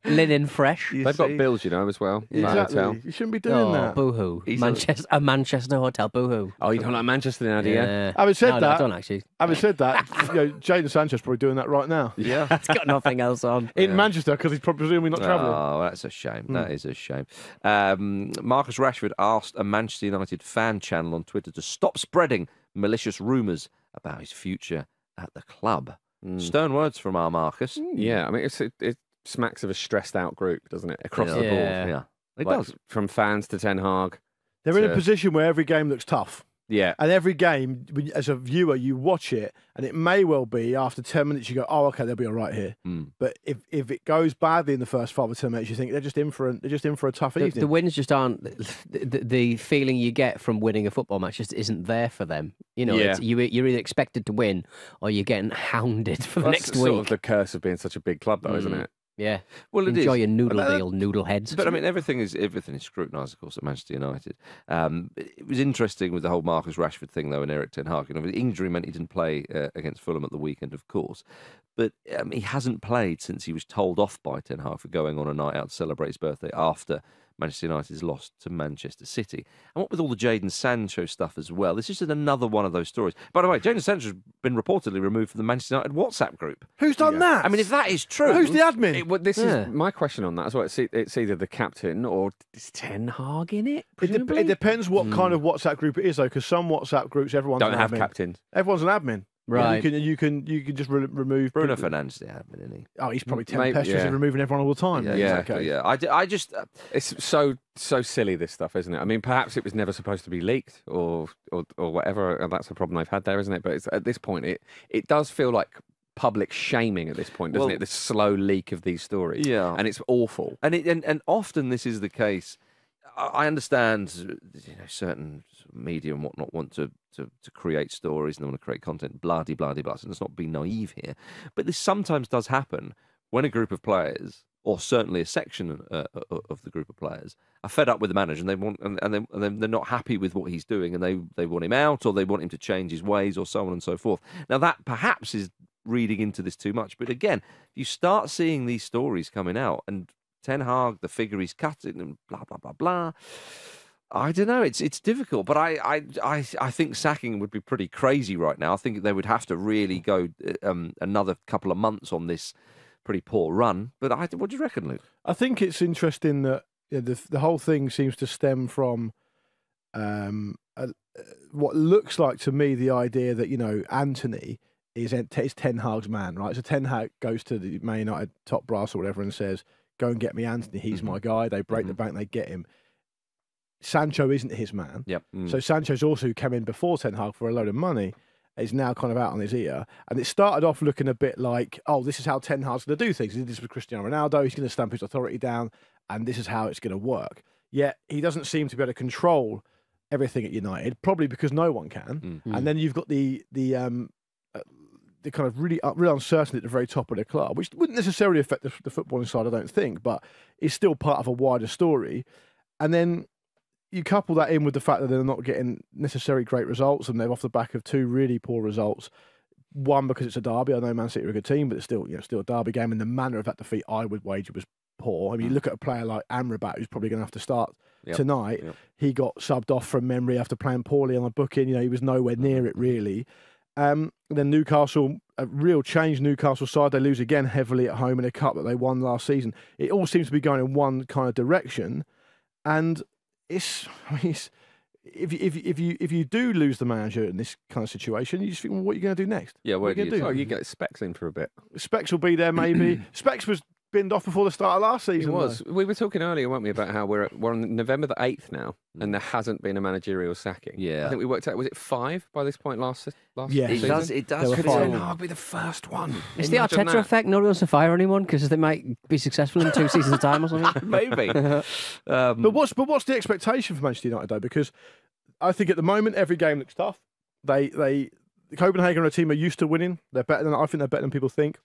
[LAUGHS] linen fresh. You They've got bills, you know, as well. in that Exactly. hotel. You shouldn't be doing Oh, that. boo hoo. He's a- Manchester, a Manchester hotel, boo hoo. Oh, you don't like Manchester now, do you? Having said no, no, that- I don't actually. Having said that, [LAUGHS] you know, Jadon Sancho's probably doing that right now [LAUGHS] Yeah. That's got nothing else on. in Manchester because he's probably presumably not travelling. Oh, that's a shame. Hmm. That is a shame. Um, Marcus Rashford asked a Manchester United fan channel on Twitter to stop spreading malicious rumours about his future at the club. Hmm. Stern words from our Marcus. Hmm. Yeah, I mean, it's, it, it smacks of a stressed out group, doesn't it? Across the board. Yeah. Yeah, it Like, does. From fans to Ten Hag. They're in a to- position where every game looks tough. Yeah. And every game, when- as a viewer, you watch it, and it may well be after 10 minutes, you go, oh, okay, they'll be all right here. Mm. But if, if it goes badly in the first five or 10 minutes, you think they're just in for a, they're just in for a tough The, evening. the wins just aren't [LAUGHS] the, the, the feeling you get from winning a football match just isn't there for them. You know, Yeah. it's, you, you're either expected to win or you're getting hounded [LAUGHS] for the That's next sort week. of the curse of being such a big club, though, isn't Mm. it? Yeah, Well, it is. enjoy your noodle uh, deal, noodle heads. But I mean, everything is everything is scrutinised, of course, at Manchester United. Um, it was interesting with the whole Marcus Rashford thing, though, and Erik Ten Hag. You know, the injury meant he didn't play uh, against Fulham at the weekend, of course, but um, he hasn't played since he was told off by Ten Hag for going on a night out to celebrate his birthday after Manchester United's loss to Manchester City. And what with all the Jadon Sancho stuff as well, this is just another one of those stories. By the way, Jadon Sancho's been reportedly removed from the Manchester United WhatsApp group. Who's done that? I mean, if that is true, Who's the admin? It, well, this Yeah. is my question on that as well. It's, it's either the captain or is Ten Hag in it? It, de- it depends what kind hmm. of WhatsApp group it is, though, because some WhatsApp groups, everyone's Don't an have admin. captains. Everyone's an admin. Right. You can you can you can just re- remove Bruno people- Fernandes, the admin, isn't he? Oh, he's probably Maybe- tempestuous yeah. in removing everyone all the time. Yeah, Yeah. exactly. Yeah, I, d- I just uh, It's so so silly this stuff, isn't it? I mean, perhaps it was never supposed to be leaked, or or, or whatever. That's the problem they've had there, isn't it? But it's, at this point, it it does feel like public shaming at this point, doesn't Well- it? The slow leak of these stories, Yeah. and it's awful. and it and, and often this is the case. I understand, you know, certain media and whatnot want to, to, to create stories and they want to create content, blah de blah de blah. Let's not be naive here, but this sometimes does happen when a group of players, or certainly a section uh, uh, of the group of players, are fed up with the manager and they want and, and, they, and they're not happy with what he's doing and they they want him out or they want him to change his ways or so on and so forth. Now that perhaps is reading into this too much, but again, you start seeing these stories coming out and Ten Hag, the figure he's cutting, and blah blah blah blah. I don't know. It's it's difficult, but I I I, I think sacking would be pretty crazy right now. I think they would have to really go um, another couple of months on this pretty poor run. But I, what do you reckon, Luke? I think it's interesting that yeah, the the whole thing seems to stem from um, a, what looks like to me the idea that you know Antony is, is Ten Hag's man, right? So Ten Hag goes to the Man United top brass or whatever and says, "Go and get me Antony. He's my mm-hmm. guy." They break the mm-hmm. bank, they get him. Sancho isn't his man. Yep. Mm. So Sancho's also come in before Ten Hag for a load of money is now kind of out on his ear. And it started off looking a bit like, oh, this is how Ten Hag's going to do things. He did this with Cristiano Ronaldo. He's going to stamp his authority down, and this is how it's going to work. Yet he doesn't seem to be able to control everything at United, probably because no one can. Mm. And mm. then you've got the the um, uh, the kind of really uh, real uncertainty at the very top of the club, which wouldn't necessarily affect the, the footballing side, I don't think, but is still part of a wider story. And then you couple that in with the fact that they're not getting necessarily great results, and they're off the back of two really poor results. One because it's a derby. I know Man City are a good team, but it's still you know still a derby game, and the manner of that defeat, I would wager, was poor. I mean, you look at a player like Amrabat, who's probably going to have to start Yep. tonight. Yep. He got subbed off from memory after playing poorly on the booking. You know, he was nowhere near it really. Um, then Newcastle, a real change. Newcastle side, they lose again heavily at home in a cup that they won last season. It all seems to be going in one kind of direction, and it's, [LAUGHS] I mean, it's if you, if you, if you if you do lose the manager in this kind of situation, you just think, well, what are you going to do next? Yeah, what are you do going you to do? Oh, you get Specs in for a bit. Specs will be there, maybe. [CLEARS THROAT] Specs was binned off before the start of last It season. though. was. We were talking earlier, weren't we, about how we're at, we're on November the eighth now, and there hasn't been a managerial sacking. Yeah. I think we worked out. Was it five by this point last se- last Yeah. It season? does. It does. There were Could five. Ten Hag be the first one? It's the Arteta that. effect. Nobody wants to fire anyone because they might be successful in two [LAUGHS] seasons' time or something. [LAUGHS] Maybe. [LAUGHS] um, But what's but what's the expectation for Manchester United though? Because I think at the moment every game looks tough. They they Copenhagen are a team are used to winning. They're better than I think they're better than people think.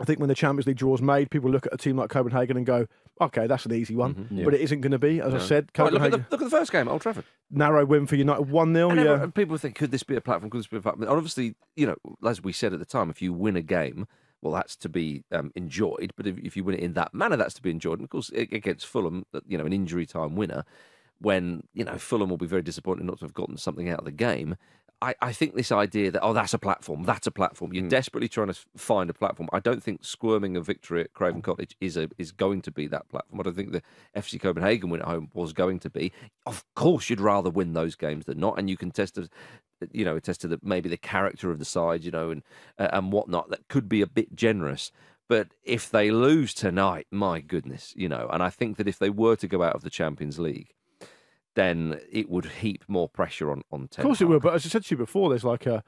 I think when the Champions League draw is made, people look at a team like Copenhagen and go, "Okay, that's an easy one." Mm-hmm. Yeah. But it isn't going to be, as I said. Right, look, at the, look at the first game, Old Trafford. narrow win for United, one 0 And Yeah, everyone- people think, could this be a platform? Could this be a platform? And obviously, you know, as we said at the time, if you win a game, well, that's to be um, enjoyed. But if, if you win it in that manner, that's to be enjoyed. And of course, against Fulham, you know, an injury time winner, when you know Fulham will be very disappointed not to have gotten something out of the game. I, I think this idea that oh that's a platform, that's a platform. You're desperately trying to find a platform. I don't think squirming a victory at Craven Cottage is a is going to be that platform. I don't think the FC Copenhagen win at home was going to be. Of course, you'd rather win those games than not, and you can test you know test to the maybe the character of the side, you know, and uh, and whatnot. That could be a bit generous. But if they lose tonight, my goodness, you know, and I think that if they were to go out of the Champions League, then it would heap more pressure on on. Of course it will, but as I said to you before, there's like a,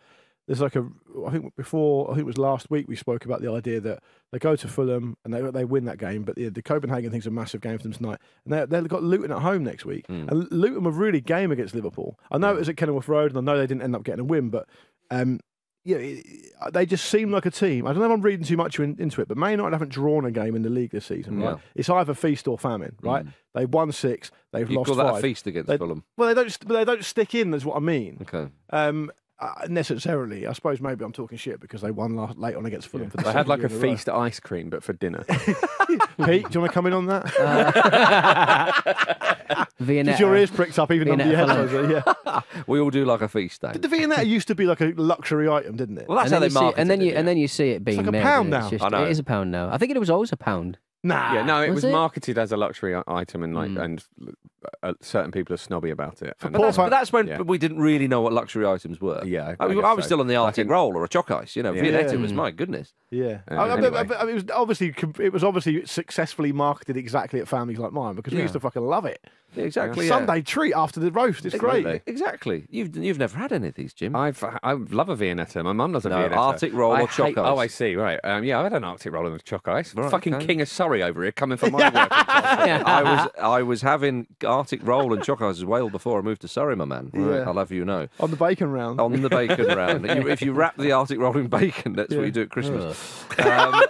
there's like a. I think before, I think it was last week we spoke about the idea that they go to Fulham and they they win that game, but the, the Copenhagen thing's a massive game for them tonight, and they they've got Luton at home next week, and Luton were really game against Liverpool. I know it was at Kenilworth Road, and I know they didn't end up getting a win, but. um yeah, it- they just seem like a team. I don't know if I'm reading too much in, into it, but Man United haven't drawn a game in the league this season, right? It's either feast or famine, right? They've won six, they've You lost that five. a feast against They- Fulham? Well, they don't. They don't stick in. That's what I mean. Okay. Um, uh, necessarily, I suppose maybe I'm talking shit because they won last, late on against Fulham. For the I had like a year in row. feast ice cream, but for dinner. [LAUGHS] [LAUGHS] Pete, do you want to come in on that? [LAUGHS] Viennetta. Did your ears pricked up even under your Viennetta? Yeah. We all do like a feast day. Did the Viennetta used to be like a luxury item, didn't it? Well, that's and how they you see, market and then it, you yeah. and then you see it being like a made. pound and now. just- I know. It is a pound now. I think it was always a pound. Nah. yeah, no, it Was was, it? marketed as a luxury item, and like, and uh, certain people are snobby about it. But that's, but that's when Yeah. we didn't really know what luxury items were. Yeah, I, I mean, I was so. still on the Arctic think- roll or a chalk ice. You know, Yeah. Viennetta Yeah. was my goodness. Yeah, Uh, I- I- anyway. but- but it was obviously it was obviously successfully marketed exactly at families like mine because we used to fucking love it. Yeah, exactly. yeah. Sunday treat after the roast. It's Exactly. great. Exactly. You've you've never had any of these, Jim. I've I love a Viennetta. My mum loves a No, Viennetta. Arctic roll I or choc hate- ice? Oh, I see. Right. Um, yeah, I had an Arctic roll and a choc ice. Right, Fucking okay. King of Surrey over here, coming from [LAUGHS] my work. class. I was [LAUGHS] I was having Arctic roll and choc ice as well before I moved to Surrey, my man. Yeah. I'll have you know. On the bacon round. On the bacon round. [LAUGHS] You- if you wrap the Arctic roll in bacon, that's what you do at Christmas. Um,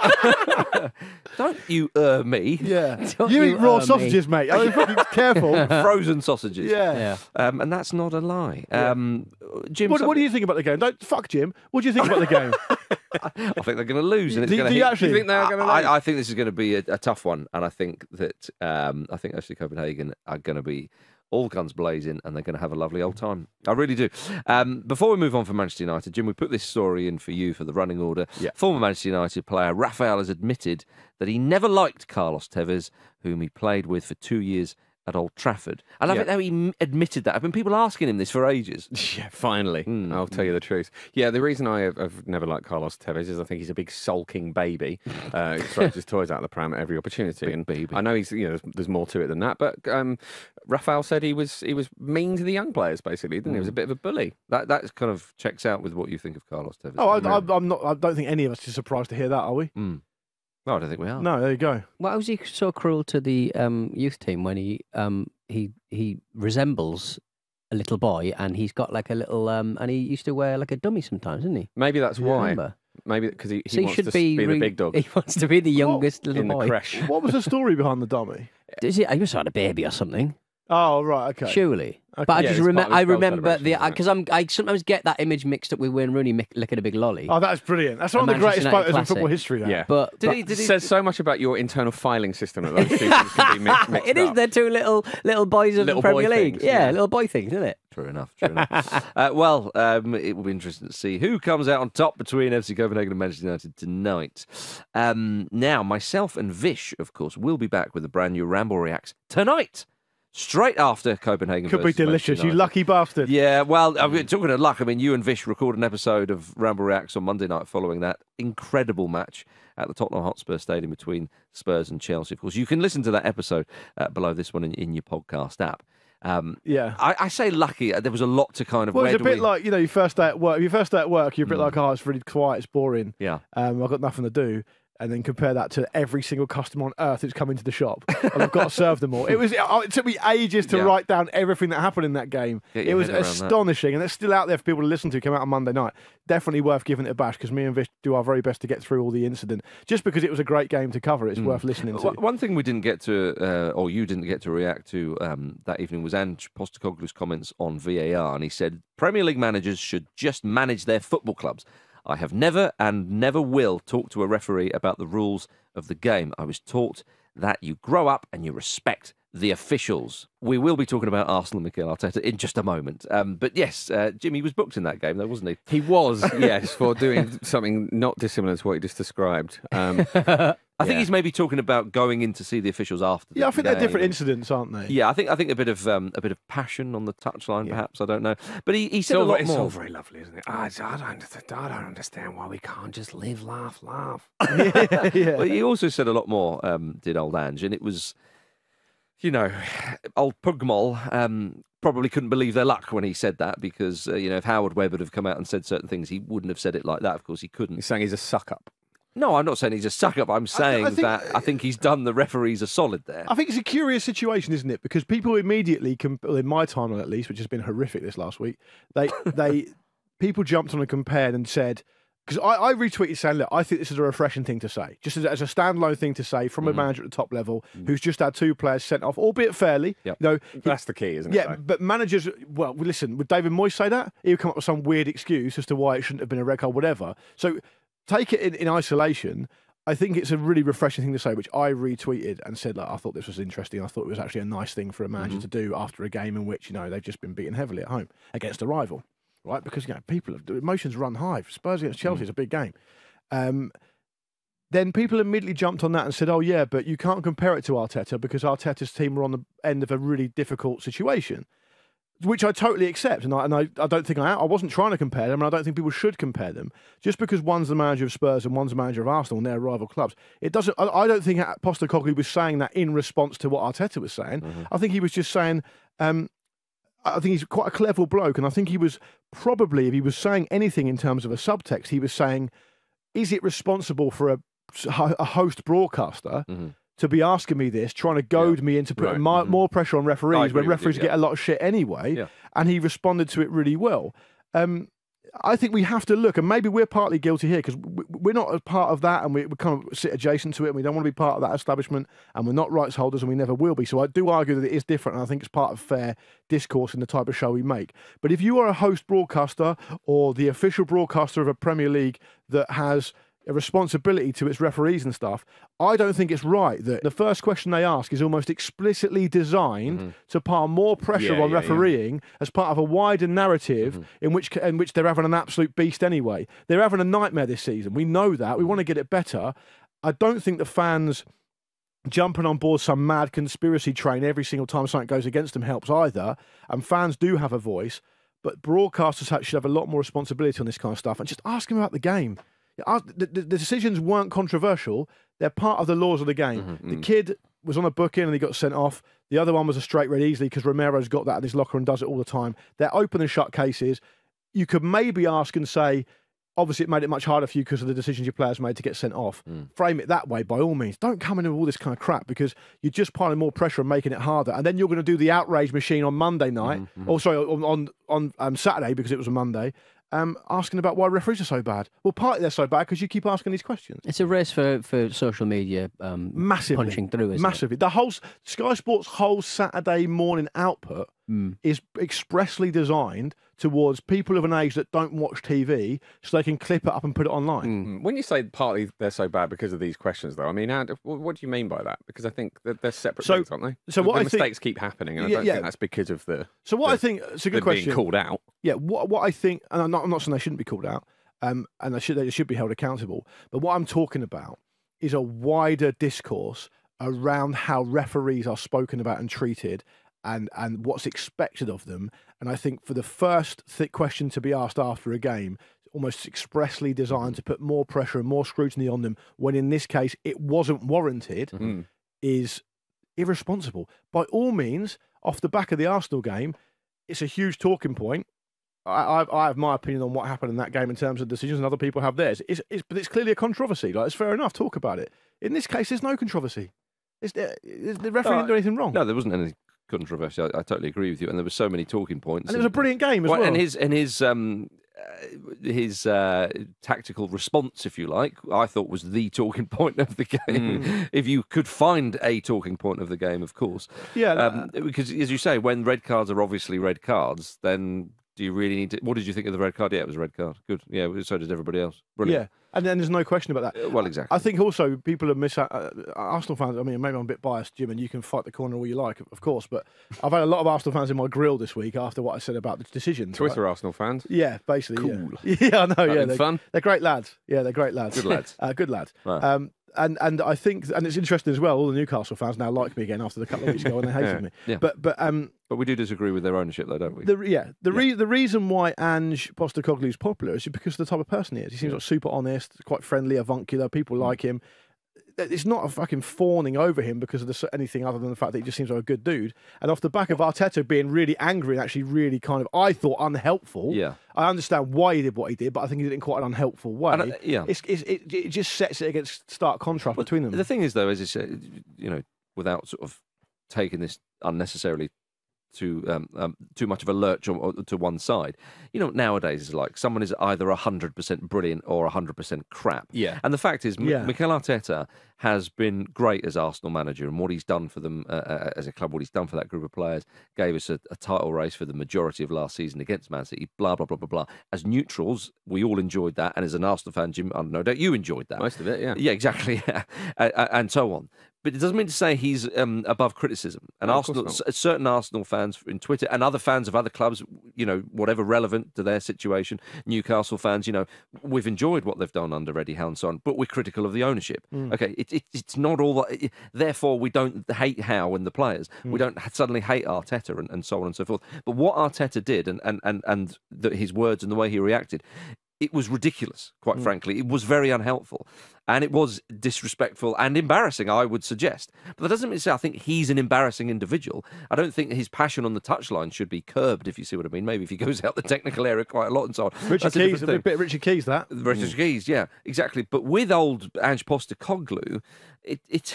don't you uh me. Yeah. Don't You you eat raw uh, me. sausages, mate. I mean, fucking careful. [LAUGHS] Frozen sausages. Yeah. Yeah. Um, and that's not a lie. Um, Jim, What, what do you think about the game? Don't fuck Jim. What do you think about the game? [LAUGHS] I think they're going to lose, and it's Do- going do to you hit. actually- You think they're going to lose? I, I think this is going to be a, a tough one, and I think that um, I think actually Copenhagen are going to be all guns blazing, and they're going to have a lovely old time. I really do. Um, before we move on from Manchester United, Jim, we put this story in for you for the running order. Yeah. Former Manchester United player Rafael has admitted that he never liked Carlos Tevez, whom he played with for two years at Old Trafford. I love Yeah. it how he admitted that. I've been people asking him this for ages. [LAUGHS] Yeah, finally. Mm. I'll tell you the truth. Yeah, the reason I have, have never liked Carlos Tevez is I think he's a big sulking baby. [LAUGHS] Uh, he throws his toys out of the pram at every opportunity. Big and baby. I know he's you know there's, there's more to it than that, but um, Rafael said he was he was mean to the young players basically, didn't he? He was a bit of a bully. That that kind of checks out with what you think of Carlos Tevez. Oh, I, I, I'm not. I don't think any of us are surprised to hear that, are we? Mm. No, I don't think we are. No, there you go. Why was he so cruel to the um, youth team when he um, he he resembles a little boy and he's got like a little um, and he used to wear like a dummy sometimes, didn't he? Maybe that's Yeah. why. Remember? Maybe because he, he so he wants should to be, be the re- big dog [LAUGHS] He wants to be the youngest little in the boy. creche. What was the story behind the dummy? Is he? He must have had a baby or something. Oh, right. Okay. Surely. Okay. But I Yeah, just remember. part of his I remember the celebration, isn't it? because I'm. I sometimes get that image mixed up with Wayne Rooney mick- licking a big lolly. Oh, that's brilliant. That's one of the greatest United photos in football history. That. Yeah. but, Did but he? Did he? says so much about your internal filing system that those two things can be mi- [LAUGHS] mixed it is. up. They're two little little boys of Little the Premier League. things, yeah, yeah. little boy things, isn't it? True enough. True enough. [LAUGHS] uh, well, um, it will be interesting to see who comes out on top between FC Copenhagen and Manchester United tonight. Um, now, myself and Vish, of course, will be back with a brand new Ramble Reacts tonight, straight after Copenhagen. Could be delicious. You lucky bastard. Yeah, well, I mean, talking of luck, I mean, you and Vish record an episode of Ramble Reacts on Monday night following that incredible match at the Tottenham Hotspur Stadium between Spurs and Chelsea. Of course, you can listen to that episode uh, below this one in, in your podcast app. Um, Yeah. I, I say lucky. uh, There was a lot to kind of. Well, it's a bit we- like you know your first day at work. Your first day at work, you're a bit Mm. like, oh, it's really quiet, it's boring. Yeah. Um, I've got nothing to do. And then compare that to every single customer on earth who's come into the shop, and I've got to serve them all. It was oh, it took me ages to Yeah. write down everything that happened in that game. It was around that. astonishing, and it's still out there for people to listen to. Came out on Monday night. Definitely worth giving it a bash because me and Vish do our very best to get through all the incident. Just because it was a great game to cover, Mm. it's worth listening to. One- thing we didn't get to, uh, or you didn't get to react to um, that evening was Ange Postecoglou's comments on VAR, and he said Premier League managers should just manage their football clubs. I have never and never will talk to a referee about the rules of the game. I was taught that you grow up and you respect the officials. We will be talking about Arsenal and Mikel Arteta in just a moment. Um, but yes, uh, Jimmy was booked in that game, though, wasn't he? He was, [LAUGHS] yes, for doing something not dissimilar to what you just described. Um, [LAUGHS] I think Yeah. he's maybe talking about going in to see the officials after. the yeah, I think they're different incidents, aren't they? Yeah, I think I think a bit of um, a bit of passion on the touchline, perhaps. I don't know, but he, he it's, said a all, lot it's all very lovely, isn't it? I, I, don't, understand- I don't understand why we can't just live, laugh, laugh. [LAUGHS] yeah. But he also said a lot more. Um, did old Ange, and it was, you know, old PGMOL um, probably couldn't believe their luck when he said that because uh, you know if Howard Webb had have come out and said certain things, he wouldn't have said it like that. Of course, he couldn't. He's saying he's a suck up. No, I'm not saying he's a suck up. I'm saying think- that I think he's done the referees a solid there. I think it's a curious situation, isn't it? Because people immediately, com- well, in my timeline at least, which has been horrific this last week, they they [LAUGHS] people jumped on and compared and said because I, I retweeted saying, look, I think this is a refreshing thing to say, just as, as a standalone thing to say from a mm. manager at the top level mm. who's just had two players sent off, albeit fairly. Yep. You know, That's the key, isn't it? yeah, but managers, well, listen, would David Moyes say that? He would come up with some weird excuse as to why it shouldn't have been a red card, whatever. So take it in, in isolation. I think it's a really refreshing thing to say, which I retweeted and said, like, I thought this was interesting. I thought it was actually a nice thing for a manager mm-hmm. to do after a game in which, you know, they've just been beaten heavily at home against a rival, right? Because, you know, people, have, the emotions run high. Spurs against Chelsea is a big game. Um, then people immediately jumped on that and said, "Oh yeah, but you can't compare it to Arteta because Arteta's team were on the end of a really difficult situation," which I totally accept, and I and I, I don't think I I wasn't trying to compare them, and I don't think people should compare them just because one's the manager of Spurs and one's the manager of Arsenal and they're rival clubs. It doesn't. I, I don't think Postecoglou was saying that in response to what Arteta was saying. I think he was just saying. Um, I think he's quite a clever bloke, and I think he was probably, if he was saying anything in terms of a subtext, he was saying, "Is it responsible for a, a host broadcaster to be asking me this, trying to goad me into putting Right. mi- more pressure on referees when with you, referees yeah. get a lot of shit anyway?" Yeah. And he responded to it really well. Um, I think we have to look, and maybe we're partly guilty here because we're not a part of that, and we, we kind of sit adjacent to it, and we don't want to be part of that establishment, and we're not rights holders, and we never will be. So I do argue that it is different, and I think it's part of fair discourse in the type of show we make. But if you are a host broadcaster or the official broadcaster of a Premier League that has a responsibility to its referees and stuff, I don't think it's right that the first question they ask is almost explicitly designed mm-hmm. to pile more pressure Yeah, on yeah, yeah. refereeing as part of a wider narrative mm-hmm. in which in which they're having an absolute beast anyway. They're having a nightmare this season. We know that. We mm-hmm. want to get it better. I don't think the fans jumping on board some mad conspiracy train every single time something goes against them helps either. And fans do have a voice, but broadcasters should have a lot more responsibility on this kind of stuff and just ask them about the game. The, the, decisions weren't controversial. They're part of the laws of the game. Mm-hmm, the mm-hmm. kid was on a booking and he got sent off. The other one was a straight red easily because Romero's got that in his locker and does it all the time. They're open and shut cases. You could maybe ask and say, obviously it made it much harder for you because of the decisions your players made to get sent off. Mm. Frame it that way by all means. Don't come in with all this kind of crap because you're just piling more pressure and making it harder. And then you're going to do the outrage machine on Monday night, or sorry, on on, on um, Saturday because it was a Monday, um, asking about why referees are so bad. Well, partly they're so bad because you keep asking these questions. It's a race for, for social media um, Massively, punching through, isn't it? massively. The whole Sky Sports whole Saturday morning output Mm. is expressly designed towards people of an age that don't watch TV, so they can clip it up and put it online. Mm. When you say partly they're so bad because of these questions, though, I mean, how, what what do you mean by that? Because I think that they're separate So- things, aren't they? so The- what the I think- mistakes keep happening, and I don't yeah. think that's because of the So what the- I think it's a good question. being called out. Yeah, what what I think, and I'm not, I'm not saying they shouldn't be called out, um, and they should they should be held accountable. But what I'm talking about is a wider discourse around how referees are spoken about and treated, and and what's expected of them. And I think for the first th- question to be asked after a game, almost expressly designed to put more pressure and more scrutiny on them, when in this case it wasn't warranted, Mm. is irresponsible. By all means, off the back of the Arsenal game, it's a huge talking point. I, I, I have my opinion on what happened in that game in terms of decisions, and other people have theirs. It's, it's, but it's clearly a controversy. Like, it's fair enough. Talk about it. In this case, there's no controversy. Uh, the referee No, didn't do anything wrong. No, there wasn't any controversy. I, I totally agree with you. And there were so many talking points. and it was a brilliant game as well. and his and his um uh, his uh, tactical response, if you like, I thought was the talking [LAUGHS] point of the game. Mm. if you could find a talking point of the game, of course. yeah, Um, because, as you say, when red cards are obviously red cards, then do you really need to? What did you think of the red card? Yeah, it was a red card. Good. Yeah, so did everybody else. Brilliant. yeah. And then there's no question about that. Uh, Well, exactly. I think also people are miss uh, Arsenal fans. I mean, maybe I'm a bit biased, Jim, and you can fight the corner all you like, of course. But I've had a lot of Arsenal fans in my grill this week after what I said about the decision. Twitter Arsenal fans. Yeah, basically. Cool. Yeah, [LAUGHS] yeah I know. Yeah, they're, fun? they're great lads. Yeah, they're great lads. Good lads. [LAUGHS] uh, good lads. Right. Um, and and I think and it's interesting as well. All the Newcastle fans now like me again after the couple of weeks ago when they [LAUGHS] hated me. Yeah. But but um, but we do disagree with their ownership, though, don't we? the yeah the re- the reason why Ange Postecoglou is popular is because of the type of person he is. He seems like super honest, quite friendly, avuncular. People like him. It's not a fucking fawning over him because of the, anything other than the fact that he just seems like a good dude. And off the back of Arteta being really angry and actually really kind of, I thought, unhelpful. Yeah. I understand why he did what he did, but I think he did it in quite an unhelpful way. And, uh, yeah. it's, it's, it, it just sets it against stark contrast between them. The thing is, though, is you say, you know, without sort of taking this unnecessarily too um, um, too much of a lurch on, on- to one side, you know, nowadays it's like someone is either hundred percent brilliant or hundred percent crap. Yeah. And the fact is, M- Yeah. Mikel Arteta has been great as Arsenal manager, and what he's done for them uh, uh, as a club, what he's done for that group of players, gave us a, a title race for the majority of last season against Man City. Blah blah blah blah blah. As neutrals, we all enjoyed that, and as an Arsenal fan, Jim, I no doubt you enjoyed that. Most of it, yeah. Yeah, exactly. [LAUGHS] Yeah. Uh, uh, and so on. But it doesn't mean to say he's um, above criticism. And No, Arsenal, certain Arsenal fans in Twitter and other fans of other clubs, you know, whatever relevant to their situation, Newcastle fans, you know, we've enjoyed what they've done under Eddie Howe and so on, but we're critical of the ownership. Okay, it, it, it's not all that. it- therefore, we don't hate Howe and the players. We don't suddenly hate Arteta and, and so on and so forth. But what Arteta did and, and, and, and the, his words and the way he reacted, it was ridiculous, quite mm. frankly. It was very unhelpful. And it was disrespectful and embarrassing, I would suggest. But that doesn't mean to say I think he's an embarrassing individual. I don't think his passion on the touchline should be curbed, if you see what I mean. Maybe if he [LAUGHS] goes out the technical area quite a lot and so on. Richard That's Keys, a thing. bit, of Richard Keys, that. Richard mm. Keys, yeah, exactly. But with old Ange Postecoglou, it, it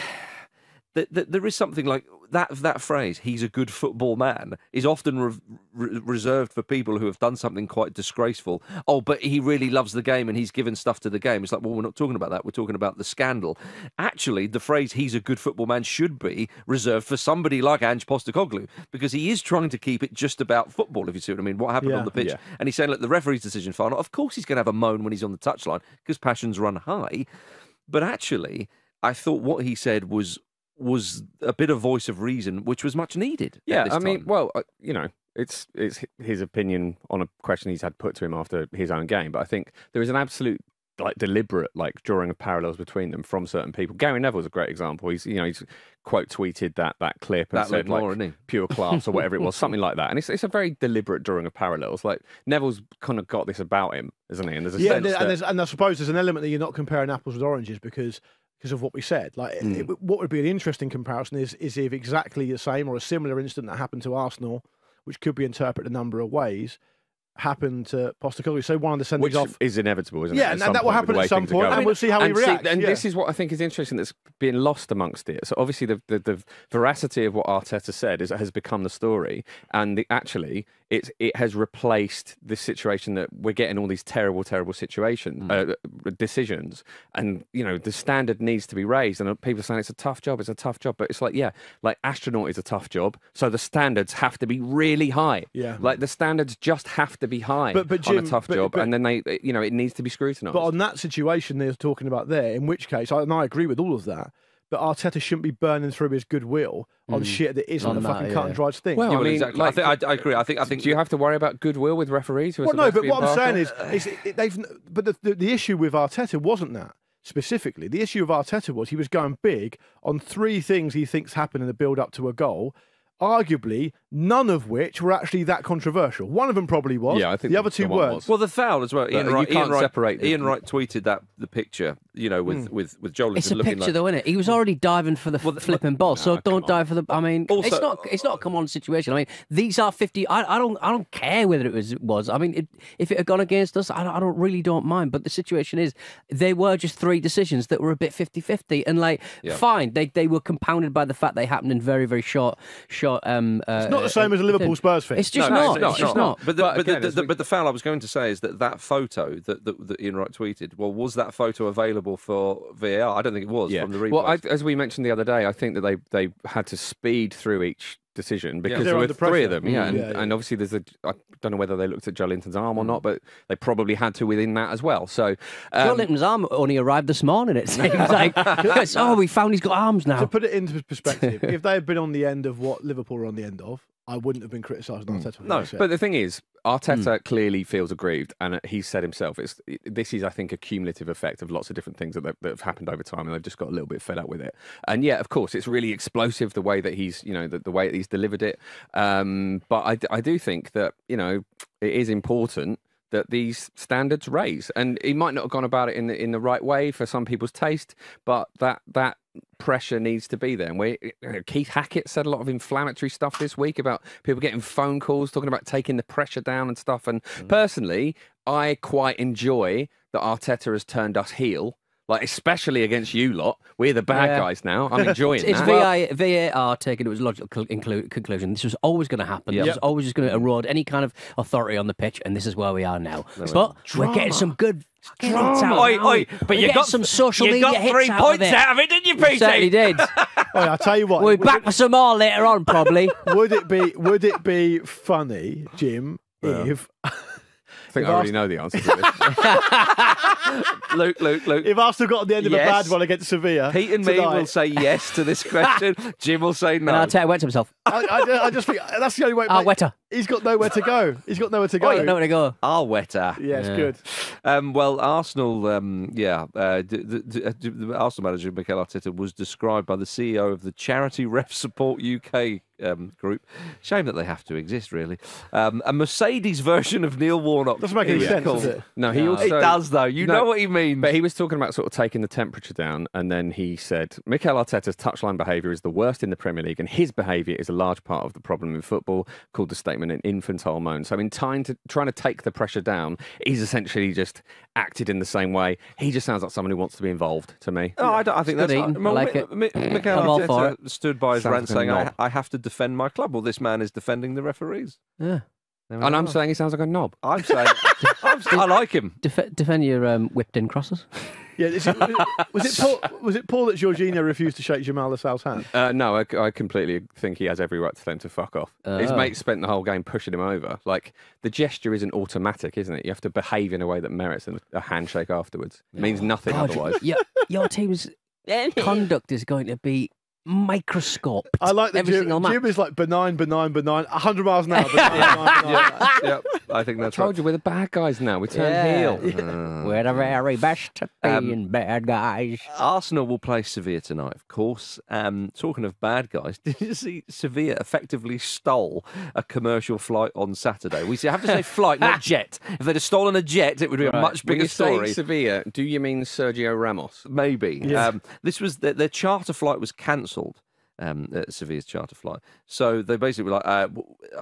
th- th- there is something like that. That phrase, "he's a good football man," is often re- re- reserved for people who have done something quite disgraceful. Oh, but he really loves the game and he's given stuff to the game. It's like, well, we're not talking about that. We're talking about the scandal. Actually, the phrase "he's a good football man" should be reserved for somebody like Ange Postecoglou because he is trying to keep it just about football. If you see what I mean, what happened Yeah. on the pitch, Yeah. and he's saying, look, the referee's decision final. Of course, he's going to have a moan when he's on the touchline because passions run high. But actually, I thought what he said was was a bit of voice of reason, which was much needed. at Yeah, this I mean, well, uh, you know, it's it's his opinion on a question he's had put to him after his own game, but I think there is an absolute like deliberate like drawing of parallels between them from certain people. Gary Neville's a great example. He's you know he's quote tweeted that that clip and That said looked more, like pure class or whatever it was, [LAUGHS] something like that. And it's it's a very deliberate drawing of parallels. Like Neville's kind of got this about him, isn't he? And there's a Yeah, sense and, that, and, there's, and I suppose there's an element that you're not comparing apples with oranges because because of what we said. Like, Hmm. it- what would be an interesting comparison is is if exactly the same or a similar incident that happened to Arsenal, which could be interpreted a number of ways, happened to Postecoglou. So one of the sendings which off. is inevitable, isn't it? Yeah, and that will happen at some point, and we'll see how he reacts. and yeah. this is what I think is interesting that's being lost amongst it. So obviously the, the, the veracity of what Arteta said is has become the story, and the, actually it it has replaced the situation that we're getting all these terrible, terrible situations, uh, decisions, and you know the standard needs to be raised. And people are saying it's a tough job, it's a tough job, but it's like yeah, like astronaut is a tough job, so the standards have to be really high. Yeah. like the standards just have to be high But- but on a tough but- job, but- and then they you know it needs to be scrutinised. But on that situation they're talking about there, in which case, I- and I agree with all of that, but Arteta shouldn't be burning through his goodwill on hmm. shit that isn't On a that, fucking cut and dried thing. Well, Yeah, I mean, exactly. like, I think I, I agree. I think I think do you have to worry about goodwill with referees? Who Well, no, but what I'm saying impartial? is, is it, they've. But the, the the issue with Arteta wasn't that specifically. The issue of Arteta was he was going big on three things he thinks happen in the build up to a goal. Arguably none of which were actually that controversial. One of them probably was. Yeah, I think the other two weren't. Well, the foul as well. Ian you Wright, can't Ian Wright, separate the- Ian Wright tweeted that the picture, you know, with hmm. with with Joel It's a looking picture, like, though, isn't it? He was hmm. already diving for the Well, the- flipping ball, so don't dive for the. I mean, Also- it's not. It's not a come on situation. I mean, these are fifty. I, I don't. I don't care whether it was. Was. I mean, it, if it had gone against us, I don't, I don't really don't mind. But the situation is, they were just three decisions that were a bit 50-50. and like, Yeah. fine, they they were compounded by the fact they happened in very very short short. Um, uh, It's not the same as a Liverpool Spurs thing. It's just no, not. It's not, It's just not. But the, But but, again, the, the, we- but the foul I was going to say is that that photo that, that, that Ian Wright tweeted, well, was that photo available for VAR? I don't think it was Yeah. from the replay. Well, I, as we mentioned the other day, I think that they they had to speed through each decision because They're there were under three of them. Yeah, Mm. and, Yeah, yeah. and obviously there's a. I don't know whether they looked at Joelinton's arm or not, but they probably had to within that as well. So Joe um, Linton's arm only arrived this morning. It seems like. [LAUGHS] Oh, we found he's got arms now. To put it into perspective, if they had been on the end of what Liverpool were on the end of, I wouldn't have been criticising Arteta. No, what. But the thing is, Arteta Hmm. clearly feels aggrieved, and he said himself, "It's this is, I think, a cumulative effect of lots of different things that, that have happened over time, and they've just got a little bit fed up with it." And yeah, of course, it's really explosive the way that he's, you know, the, the way that he's delivered it. Um, but I do think that you know it is important that these standards raise, and he might not have gone about it in the in the right way for some people's taste, but that that pressure needs to be there. And we, you know, Keith Hackett said a lot of inflammatory stuff this week about people getting phone calls talking about taking the pressure down and stuff. And mm. personally, I quite enjoy that Arteta has turned us heel. Like especially against you lot, we're the bad Yeah. guys now. I'm [LAUGHS] enjoying it. It's that. VI, VAR taking it was logical inclu- conclusion. This was always going to happen. Yep. This was always just going to erode any kind of authority on the pitch, and this is where we are now. But we're getting some good fucking hits out. Oi, now. oi, but you getting got some social you media got hits three out points of it. out of it, didn't you, We Pete? certainly did. [LAUGHS] Oh, I'll tell you what. We'll be would back for some more later on, probably. [LAUGHS] Would it be would it be funny, Jim, if I think If I already Ars- know the answer to this. [LAUGHS] Luke, Luke, Luke. if Arsenal got on the end of Yes. a bad one against Sevilla? Pete and me will say yes to this question. [LAUGHS] Jim will say no. And Arteta went to himself. I, I, I just think that's the only way. Ah, mate. wetter. He's got nowhere to go. He's got nowhere to go. Oh, you know where to go. Our wetter. Yeah, it's Yeah. good. Um, well, Arsenal, um, yeah, uh, d- d- d- uh, d- the Arsenal manager Mikel Arteta was described by the CEO of the charity Ref Support UK um, group. Shame that they have to exist, really. Um, a Mercedes version of Neil Warnock. Doesn't make any sense, does it? No, he No. also It does, though. You No, know what he means. But he was talking about sort of taking the temperature down, and then he said Mikel Arteta's touchline behaviour is the worst in the Premier League, and his behaviour is a large part of the problem in football. Called the statement an infantile moan. So in time to trying to take the pressure down, he's essentially just acted in the same way. He just sounds like someone who wants to be involved to me. Oh, I, don't, I think Good that's eating. well, I like Mi- it. Mi- Mikel I'm all for Arteta stood by his Sounds rant like saying, I. I have to defend my club. Well, this man is defending the referees. Yeah. And I'm are. saying he sounds like a knob. I'm saying, [LAUGHS] I'm, I like him. Def- defend your um, whipped in crosses. [LAUGHS] Yeah, is it, was it Paul? Was it Paul that Jorginho refused to shake Jamal Lascelles' hand? Uh, no, I, I completely think he has every right to tell him to fuck off. His Oh. mate spent the whole game pushing him over. Like the gesture isn't automatic, isn't it? You have to behave in a way that merits a, a handshake afterwards. It means nothing God, otherwise. your, your team's [LAUGHS] conduct is going to be microscoped. I like the every Jim, single. Jim is like benign, benign, benign, 100 miles an hour. [LAUGHS] Benign, benign, benign. yeah, yeah, I think that's I that's told right. you we're the bad guys now. We turn Yeah. heel. We're the very best at Um, being bad guys. Arsenal will play Sevilla tonight, of course. Um, talking of bad guys, [LAUGHS] did you see Sevilla effectively stole a commercial flight on Saturday? We have to say flight, not [LAUGHS] jet. If they'd have stolen a jet, it would be a much When bigger you say story. Sevilla, do you mean Sergio Ramos? Maybe. Yeah. Um, this was their, their charter flight was cancelled. Um, uh, Sevilla's charter flight. So they basically were like, uh,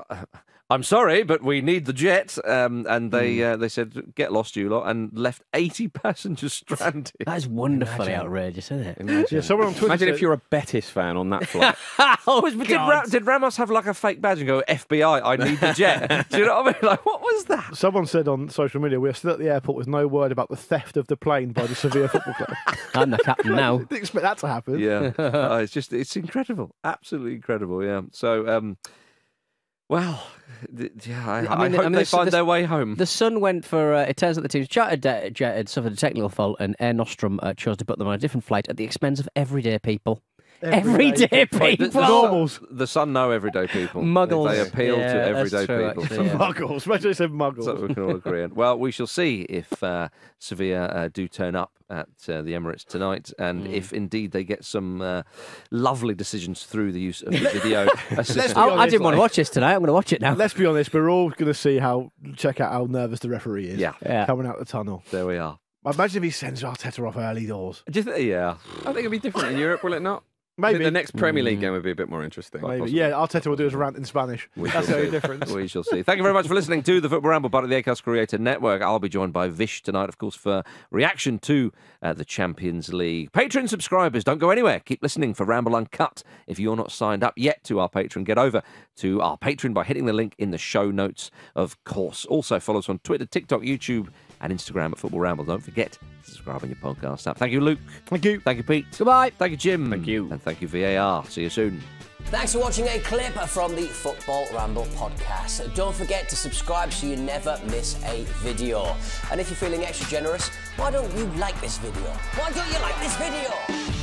uh, "I'm sorry, but we need the jet," um, and they Hmm. uh, they said, "Get lost, you lot," and left 80 [LAUGHS] passengers stranded. That is wonderfully outrageous, isn't it? Imagine, Yeah, someone on Twitter Imagine if you're a Betis fan on that flight. [LAUGHS] Oh, but did, Ra- did Ramos have like a fake badge and go FBI? I need the jet. [LAUGHS] Do you know what I mean? Like, what was that? Someone said on social media, we're still at the airport with no word about the theft of the plane by the Sevilla Football Club. I'm the captain now. Didn't expect that to happen. Yeah, uh, it's just it's incredible, absolutely incredible. Yeah. So, um, well, th- yeah, I, I mean, hope I mean, they find this- their way home. The Sun went for. Uh, it turns out the team's charter de- jet had suffered a technical fault, and Air Nostrum uh, chose to put them on a different flight at the expense of everyday people. Everyday people. The, the, Normals. the Sun know everyday people. Muggles. They appeal Yeah, to everyday true, people. actually, So- yeah. Muggles. Especially said muggles. So we can all agree on. Well, we shall see if uh, Sevilla uh, do turn up at uh, the Emirates tonight, and Mm. if indeed they get some uh, lovely decisions through the use of video [LAUGHS] assistance. be I, I didn't want to watch this tonight. I'm going to watch it now. Let's be honest, we're all going to see how check out how nervous the referee is. Yeah. Yeah. coming out the tunnel. There we are. Imagine if he sends Arteta off early doors. Do you think? Yeah. I think it'll be different in Europe, will it not? I think Maybe. the next Premier League game would be a bit more interesting. Maybe. Yeah, Arteta will do his rant in Spanish. We That's shall the only difference. We shall see. Thank you very much for listening to the Football Ramble, part of the Acast Creator Network. I'll be joined by Vish tonight, of course, for reaction to uh, the Champions League. Patreon subscribers, don't go anywhere. Keep listening for Ramble Uncut. If you're not signed up yet to our Patreon, get over to our Patreon by hitting the link in the show notes, of course. Also, follow us on Twitter, TikTok, YouTube, and Instagram at Football Ramble. Don't forget to subscribe on your podcast app. Thank you, Luke. Thank you. Thank you, Pete. Goodbye. Thank you, Jim. Thank you. And thank you, VAR. See you soon. Thanks for watching a clip from the Football Ramble podcast. Don't forget to subscribe so you never miss a video. And if you're feeling extra generous, why don't you like this video? Why don't you like this video?